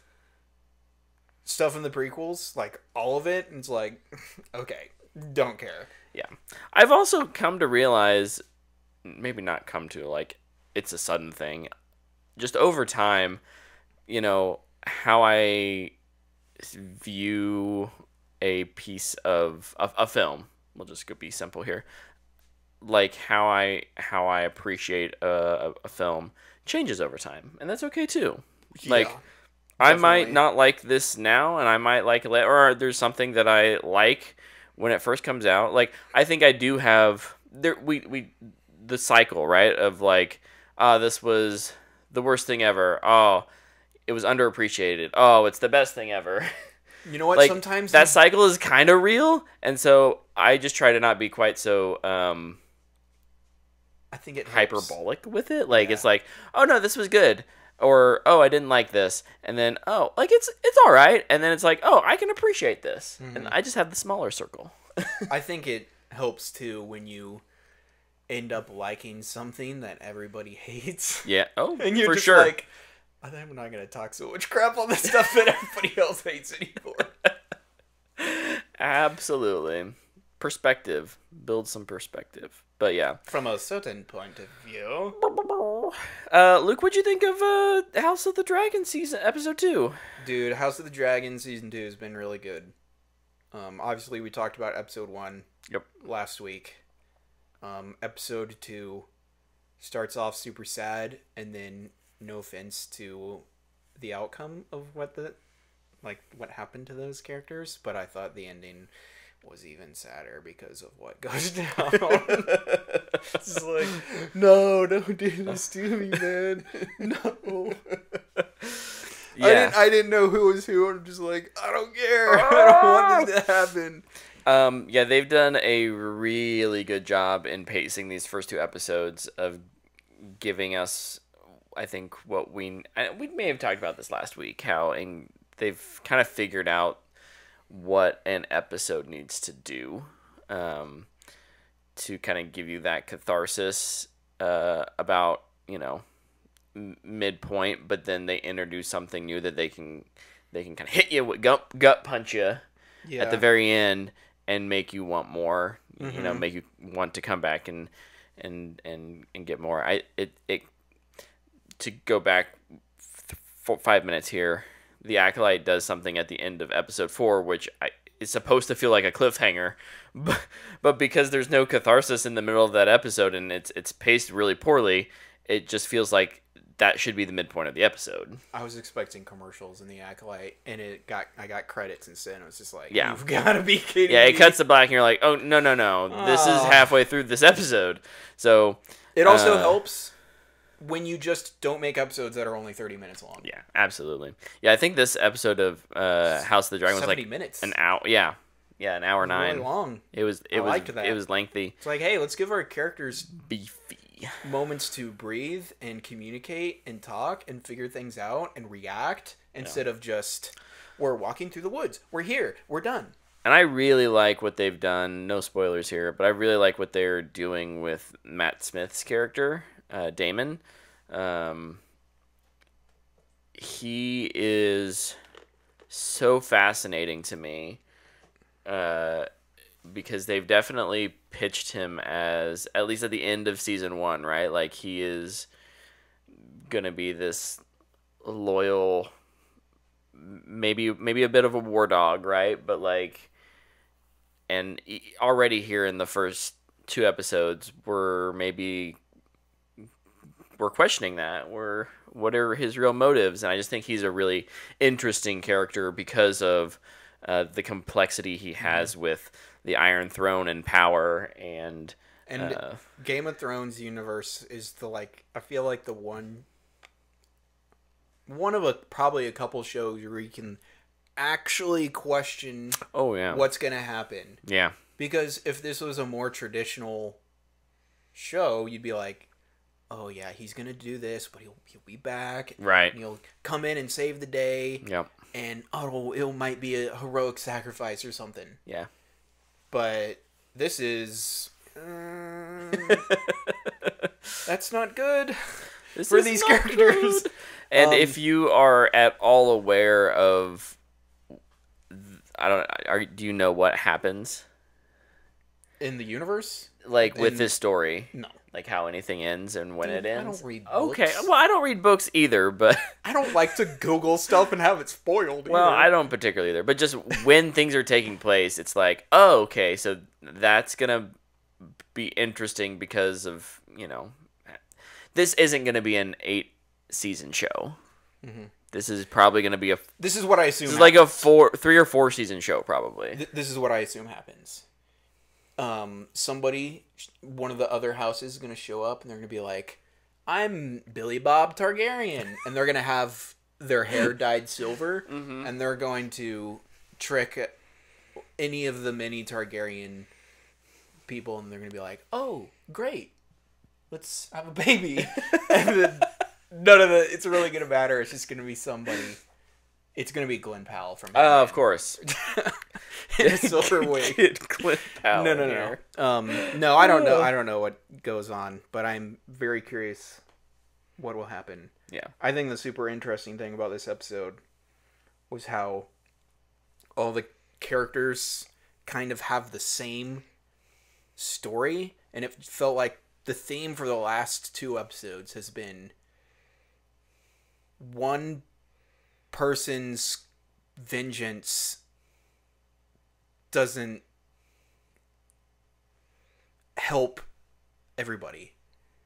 stuff in the prequels, like all of it. And it's like, *laughs* okay, don't care. Yeah. I've also come to realize, maybe not come to, like, it's a sudden thing. Just over time, you know, how I view a piece of a, a film. We'll just go be simple here. Like how I how I appreciate a, a, film changes over time, and that's okay too. Like Yeah, I might not like this now, and I might like it, la- or there's something that I like when it first comes out. Like I think I do have there we we the cycle right of like, ah, this was the worst thing ever. Oh, it was underappreciated. Oh, it's the best thing ever. *laughs* You know what? like Sometimes that cycle is kind of real, and so I just try to not be quite so um I think it helps. hyperbolic with it. Like Yeah. it's like, oh no, this was good, or oh I didn't like this, and then oh like it's it's all right, and then it's like oh I can appreciate this, Mm-hmm. and I just have the smaller circle. *laughs* I think it helps too when you end up liking something that everybody *laughs* hates. Yeah. Oh, *laughs* And you're for just sure. like, I think I'm not gonna talk so much crap on the stuff that everybody else hates anymore. Absolutely. Perspective. Build some perspective. But yeah. From a certain point of view. Uh, Luke, what'd you think of uh, House of the Dragon season episode two? Dude, House of the Dragon season two has been really good. Um, obviously we talked about episode one Yep. last week. Um, episode two starts off super sad, and then no offense to the outcome of what the like what happened to those characters, but I thought the ending was even sadder because of what goes *laughs* down. it's like, no, don't do this to me, man. No. I didn't. I didn't know who was who. I'm just like, I don't care. *laughs* I don't want this to happen. Um, yeah, they've done a really good job in pacing these first two episodes of giving us, I think, what we we may have talked about this last week. How in, they've kind of figured out what an episode needs to do um, to kind of give you that catharsis uh, about you know m- midpoint, but then they introduce something new that they can they can kind of hit you with gut gut punch you Yeah. at the very end and make you want more you Mm-hmm. know make you want to come back and and and and get more i it it to go back f- five minutes here the acolyte does something at the end of episode four which I, is supposed to feel like a cliffhanger *laughs* but, but because there's no catharsis in the middle of that episode and it's it's paced really poorly it just feels like that should be the midpoint of the episode I was expecting commercials in the acolyte, and it got I got credits instead. And it was just like, Yeah. you've got to be kidding me. yeah it cuts to black and you're like oh no no no this is Oh. halfway through this episode so It also uh, helps when you just don't make episodes that are only thirty minutes long. Yeah, absolutely. Yeah, I think this episode of uh, House of the Dragon was like minutes. an hour. Yeah, yeah, an hour Really nine. long. It was. It I was. liked that. It was lengthy, It's like, hey, let's give our characters beefy. moments to breathe and communicate and talk and figure things out and react instead of just we're walking through the woods. We're here. We're done. And I really like what they've done. No spoilers here, but I really like what they're doing with Matt Smith's character, uh, Daemon. Um, he is so fascinating to me uh, because they've definitely pitched him as at least at the end of season one, right? Like he is gonna be this loyal, maybe maybe a bit of a war dog, right? But like, and already here in the first two episodes, we're maybe we're questioning that. We're what are his real motives? And I just think he's a really interesting character because of uh, the complexity he has with the Iron Throne and power and And uh, Game of Thrones universe is the like I feel like the one one of a probably a couple shows where you can actually question oh yeah, what's gonna happen. yeah, Because if this was a more traditional show, you'd be like, "Oh yeah, he's gonna do this, but he'll he'll be back. right, And he'll come in and save the day, yep, and oh, it might be a heroic sacrifice or something." yeah. But this is uh, *laughs* that's not good This for these characters. good. And Um, if you are at all aware of, I don't, are do you know what happens In the universe? Like with In- this story? No. Like how anything ends and when Dude, it I ends. don't read books. Okay, well, I don't read books either, but I don't like to Google stuff and have it spoiled. well, either. I don't particularly either. But just when things are taking place, it's like, oh, okay, so that's gonna be interesting because of you know, this isn't gonna be an eight season show. Mm-hmm. This is probably gonna be a This is what I assume. This is like a four, three or four season show, probably. Th- this is what I assume happens. Um, somebody, one of the other houses, is gonna show up, and they're gonna be like, "I'm Billy Bob Targaryen," *laughs* and they're gonna have their hair dyed silver, *laughs* and they're going to trick any of the many Targaryen people, and they're gonna be like, "Oh, great, let's have a baby," *laughs* and then none of the it's really gonna matter. It's just gonna be somebody. It's gonna be Glen Powell from. Uh, of course. in silver wig. Clint Powell No, no, here. no. Um, no, I don't know. I don't know what goes on, but I'm very curious what will happen. Yeah. I think the super interesting thing about this episode was how all the characters kind of have the same story, and it felt like the theme for the last two episodes has been one person's vengeance doesn't help everybody.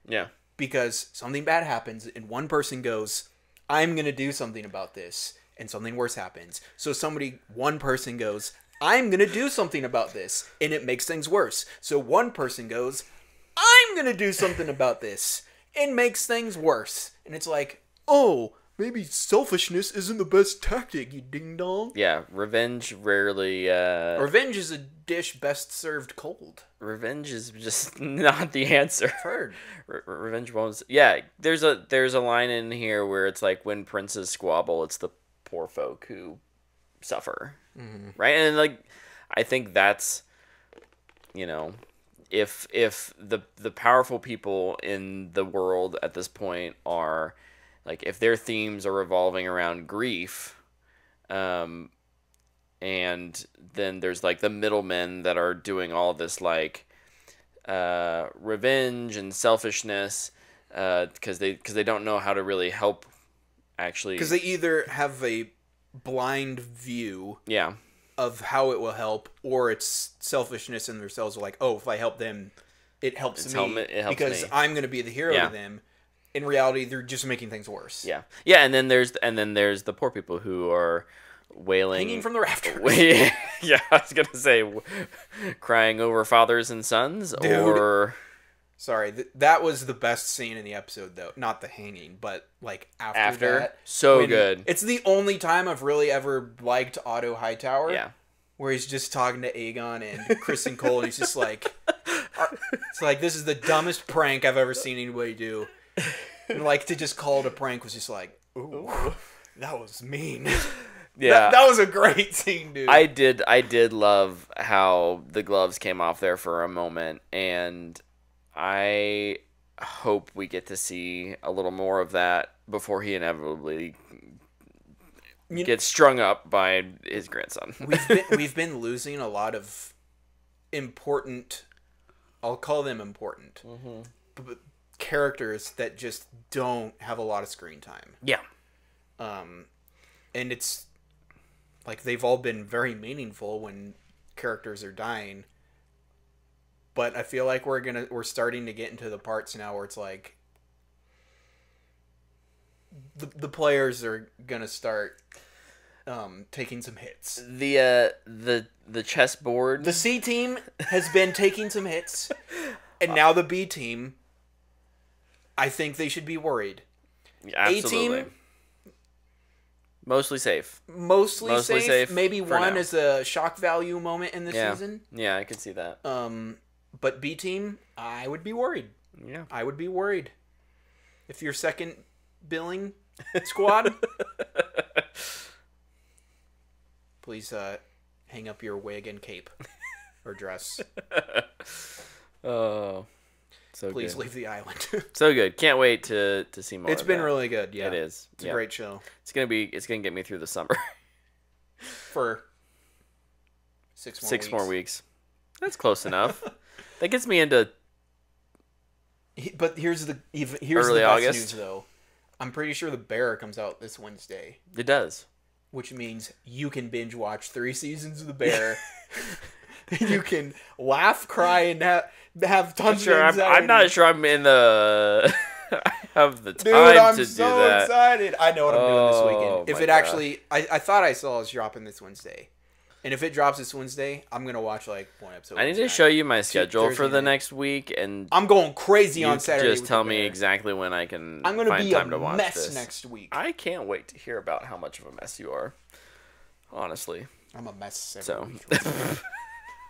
Yeah. because something bad happens and one person goes i'm going to do something about this and something worse happens. So somebody one person goes i'm going to do something about this and it makes things worse. So one person goes i'm going to do something about this and makes things worse. And it's like oh maybe selfishness isn't the best tactic you ding dong Yeah. Revenge rarely. Uh, revenge is a dish best served cold revenge is just *laughs* not the answer. heard *laughs* Re- revenge won't. Yeah. There's a there's a line in here where it's like when princes squabble, it's the poor folk who suffer, right? And like, I think that's, you know, if if the the powerful people in the world at this point are like if their themes are revolving around grief um and then there's like the middlemen that are doing all this like uh revenge and selfishness uh because they because they don't know how to really help actually because they either have a blind view yeah of how it will help, or it's selfishness in themselves. Like, oh, if I help them, it helps It's me help it helps because me. I'm going to be the hero Yeah. to them. In reality, they're just making things worse. yeah yeah and then there's and then there's the poor people who are wailing hanging from the rafters. *laughs* Yeah, I was gonna say, crying over fathers and sons, Dude. or Sorry, th- that was the best scene in the episode, though. Not the hanging, but like after, After? that. So good. It's the only time I've really ever liked Otto Hightower. yeah, where he's just talking to Aegon and Criston Cole, and he's just like, *laughs* it's like this is the dumbest prank I've ever seen anybody do, *laughs* and like to just call it a prank was just like, ooh, that was mean. *laughs* yeah. that, that was a great scene, dude. I did, I did love how the gloves came off there for a moment, and I hope we get to see a little more of that before he inevitably You- gets strung up by his grandson. *laughs* we've been, we've been losing a lot of important I'll call them important mm-hmm. b- characters that just don't have a lot of screen time. yeah. Um and it's like they've all been very meaningful when characters are dying. But I feel like we're going to we're starting to get into the parts now where it's like the, the players are going to start um, taking some hits. The uh the the chessboard. The C team has been taking some hits, *laughs* and now the B team. I think they should be worried. Absolutely. A-team? Mostly safe. Mostly, Mostly safe, safe Maybe one now. is a shock value moment in the Yeah. season. Yeah, I can see that. Um, but B team, I would be worried. Yeah. I would be worried if your second billing squad. *laughs* please uh, hang up your wig and cape or dress. *laughs* Oh. So Please good. leave the island. *laughs* So good. Can't wait to to see more. it's been that. really good. Yeah, It is. It's a great show It's gonna be. It's gonna get me through the summer. *laughs* for six more Six weeks. more weeks. That's close enough. *laughs* that gets me into. But here's the even here's the best August? news though. I'm pretty sure the Bear comes out this Wednesday, It does. which means you can binge watch three seasons of the Bear. *laughs* you can laugh, cry, and have have tons Sure. of I'm. I'm not sure I'm in the. *laughs* I have the time Dude, I'm to so do that. excited! I know what I'm doing this Oh, weekend. If it God. actually, I, I thought I saw it's dropping this Wednesday, and if it drops this Wednesday, I'm gonna watch like one episode. I need to show you my schedule for the night. next week, and I'm going crazy on Saturday. just tell me exactly when I can. I'm gonna find be a time to watch mess this. next week. I can't wait to hear about how much of a mess you are. Honestly. I'm a mess every So. *laughs*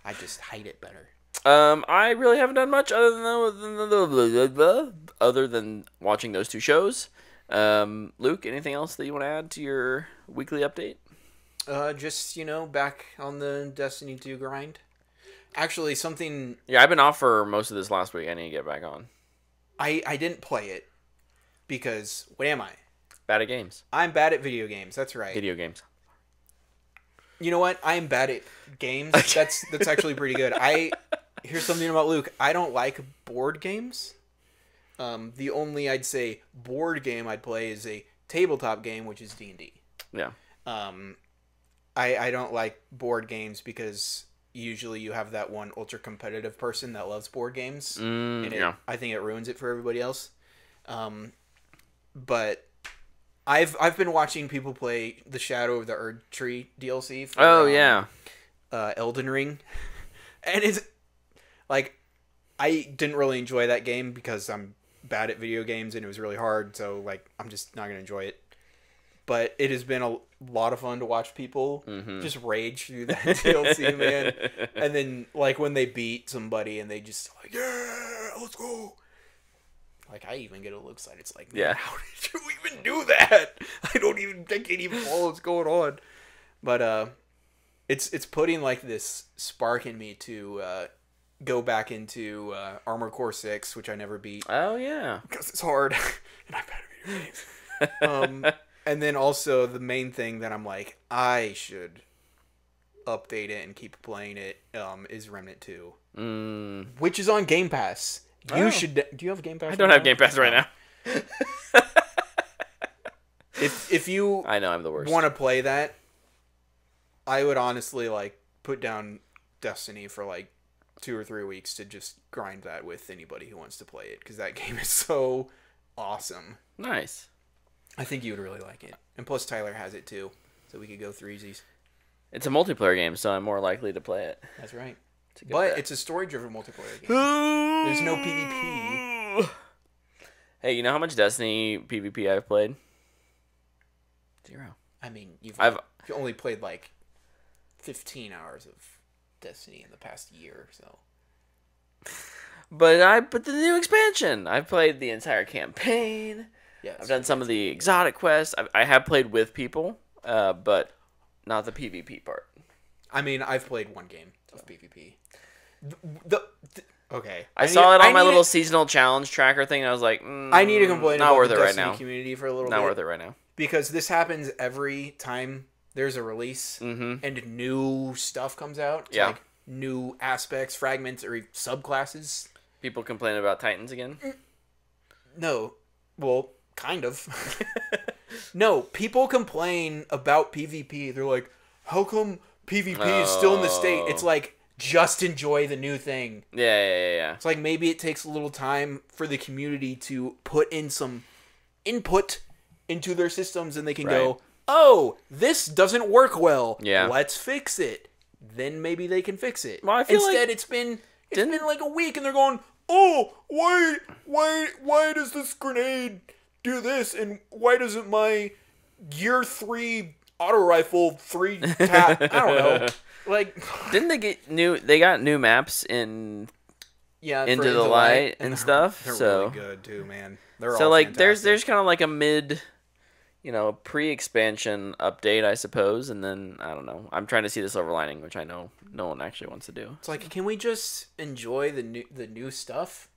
week. I just hide it better. Um, I really haven't done much other than other than watching those two shows. Um, Luke, anything else that you want to add to your weekly update? Uh, just you know, back on the Destiny 2 grind. Actually, something Yeah, I've been off for most of this last week. I need to get back on. I I didn't play it because what am I? Bad at games, I'm bad at video games. That's right. video games. You know what? I am bad at games. That's that's actually pretty good. I *laughs* here's something about Luke. I don't like board games. Um, the only I'd say board game I'd play is a tabletop game, which is D and D. Yeah, Um, I I don't like board games because usually you have that one ultra competitive person that loves board games, mm, and it, yeah. I think it ruins it for everybody else. Um, but I've I've been watching people play the Shadow of the Erd Tree DLC. For, Oh um, yeah, uh, Elden Ring, *laughs* and it's like I didn't really enjoy that game because I'm bad at video games and it was really hard. So like I'm just not gonna enjoy it. But it has been a lot of fun to watch people Mhm. just rage through that *laughs* DLC, man. *laughs* And then like when they beat somebody and they just like yeah, let's go. Like I even get a little excited. It's like, Yeah. how *laughs* did you even do that? *laughs* I don't even I can't even follow what's going on. But uh, it's it's putting like this spark in me to uh, go back into uh, Armored Core Six, which I never beat oh yeah. *laughs* because it's hard and I'm bad at um, and then also the main thing that I'm like, I should update it and keep playing it um, is Remnant Two, Mm, which is on Game Pass. You Oh. should. Do you have Game Pass? I don't right have now? Game Pass right now. If if you I know I'm the worst. want to play that, I would honestly like put down Destiny for like two or three weeks to just grind that with anybody who wants to play it because that *laughs* game is so awesome. Nice. I think you would really like it, and plus Tyler has it too, so we could go threesies. It's a multiplayer game, so I'm more likely to play it. That's right. It's a But bet. it's a story-driven multiplayer game. There's no PvP. Hey, you know how much Destiny PvP I've played? Zero. I mean, you've I've you've only played like fifteen hours of Destiny in the past year, so but I but the new expansion. I've played the entire campaign. yeah. I've done some of the exotic quests. I've, I have played with people, uh, but not the PvP part. I mean, I've played one game of PvP. The, the, the- okay, I, need- saw it on I my little to- seasonal challenge tracker thing. And I was like, mm, I need to complain Not about worth the it right now. community for a little Not bit. worth it right now. because this happens every time there's a release Mm-hmm. and new stuff comes out. Yeah. Like new aspects, fragments, or subclasses. People complain about Titans again. No. Well, kind of. *laughs* no, people complain about PvP. They're like, how come PvP is still in the state? It's Oh. like, just enjoy the new thing. Yeah, yeah, yeah, yeah. It's like maybe it takes a little time for the community to put in some input into their systems and they can Right. go, oh, this doesn't work well. Yeah. Let's fix it. Then maybe they can fix it. Well, I feel like- Instead, it's been it's been like a week and they're going, oh, why, why, why does this grenade do this? And why doesn't my gear three auto rifle three tap? *laughs* I don't know. Like, Didn't they get new? They got new maps in yeah, Into the Light and they're- stuff, They're so- really good too, man. They're so all like there's there's kind of like a mid you know pre-expansion update i suppose and then i don't know i'm trying to see the silver lining which i know no one actually wants to do It's like, can we just enjoy the new the new stuff?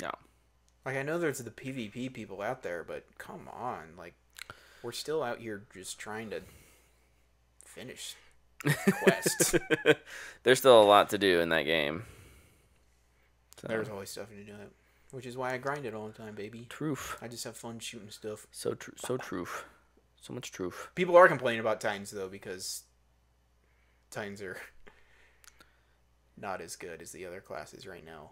no Like, I know there's the PvP people out there, but come on, like, we're still out here just trying to finish quests. *laughs* there's still a lot to do in that game so, There's always stuff to do it, which is why I grind it all the time, baby. truth I just have fun shooting stuff. so true so truth so much truth People are complaining about Titans though because Titans are *laughs* not as good as the other classes right now.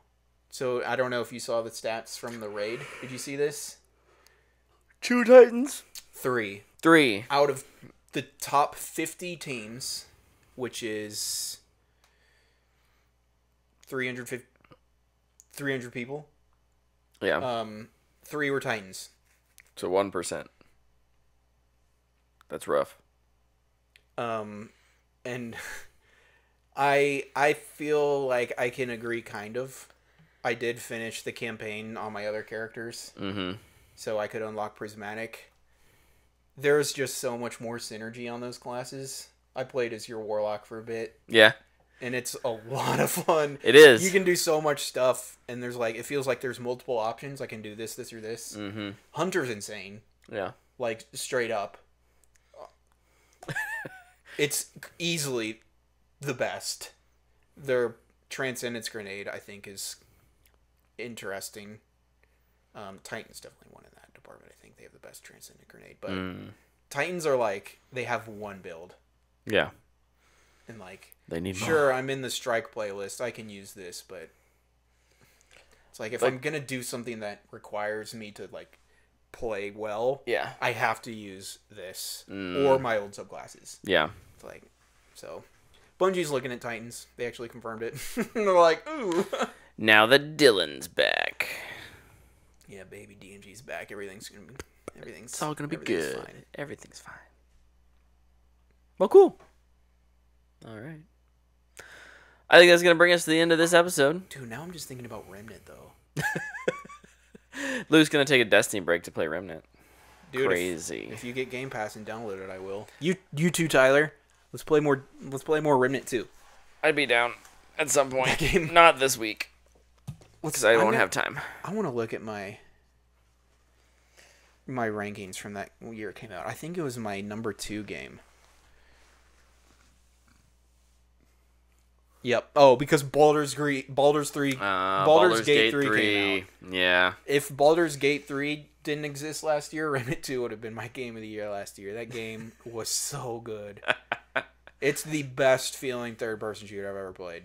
So I don't know if you saw the stats from the raid. Did you see this? two titans Three three out of the top 50 teams, which is 350, 300 people, yeah um, three were Titans. so one percent that's rough Um, and *laughs* I I feel like I can agree kind of. I did finish the campaign on my other characters, mm-hmm so I could unlock Prismatic. There's just so much more synergy on those classes. I played as your warlock for a bit, yeah and it's a lot of fun. it is You can do so much stuff, and there's like it feels like there's multiple options. I can do this, this, or this. mm-hmm Hunter's insane, yeah like straight up. *laughs* it's easily the best. Their Transcendence Grenade, I think, is interesting. Um, Titans definitely won in that department. I think they have the best Transcendent Grenade, but mm. Titans are like they have one build, yeah and like they need more. sure I'm in the strike playlist. I can use this, but it's like if Like- I'm gonna do something that requires me to like play well, yeah I have to use this Mm. or my old subclasses. yeah It's like so. Bungie's looking at Titans. They actually confirmed it. *laughs* They're like, ooh. *laughs* now that dylan's back yeah, baby, DMG's back. Everything's gonna be. Everything's. It's all gonna be good. fine. Everything's fine. Well, cool. All right. I think that's gonna bring us to the end of this episode. Dude, now I'm just thinking about Remnant though. *laughs* Lou's gonna take a Destiny break to play Remnant. Dude, Crazy. If, you get Game Pass and download it, I will. You, you too, Tyler. Let's play more. Let's play more Remnant too. I'd be down at some point. Game- Not this week, because I I'm won't gonna- have time. I want to look at my my rankings from that year it came out. I think it was my number two game. Yep. Oh, because Baldur's Gre- Baldur's three, Uh, Baldur's, Gate, three, came out. Yeah. If Baldur's Gate three didn't exist last year, *laughs* Remnant two would have been my game of the year last year. That game *laughs* was so good. *laughs* it's the best feeling third person shooter I've ever played.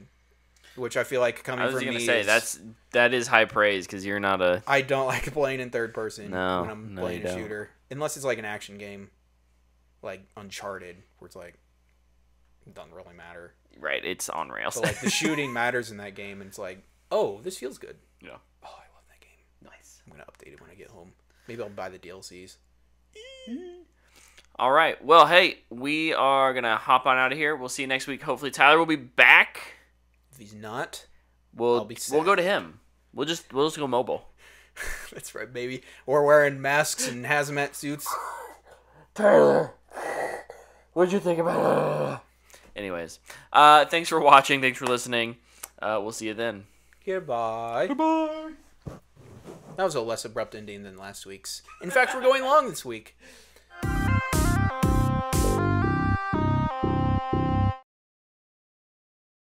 Which I feel like coming I was from gonna me say is- that's that is high praise because you're not a I don't like playing in third person No, when I'm no, playing a don't. shooter, unless it's like an action game, like Uncharted, where it's like it doesn't really matter. Right. It's on rails. But like the *laughs* shooting matters in that game, and it's like, oh, this feels good. Yeah. Oh, I love that game. nice. I'm gonna update it when I get home. Maybe I'll buy the DLCs. All right. Well, hey, we are gonna hop on out of here. We'll see you next week. Hopefully, Tyler will be back. If he's not, We'll I'll be we'll go to him. We'll just we'll just go mobile. *laughs* that's right, baby. We're wearing masks and hazmat suits. Tyler, what'd you think about it? Anyways, uh, thanks for watching. Thanks for listening. Uh, we'll see you then. Goodbye. Goodbye. That was a less abrupt ending than last week's. In fact, we're going long this week.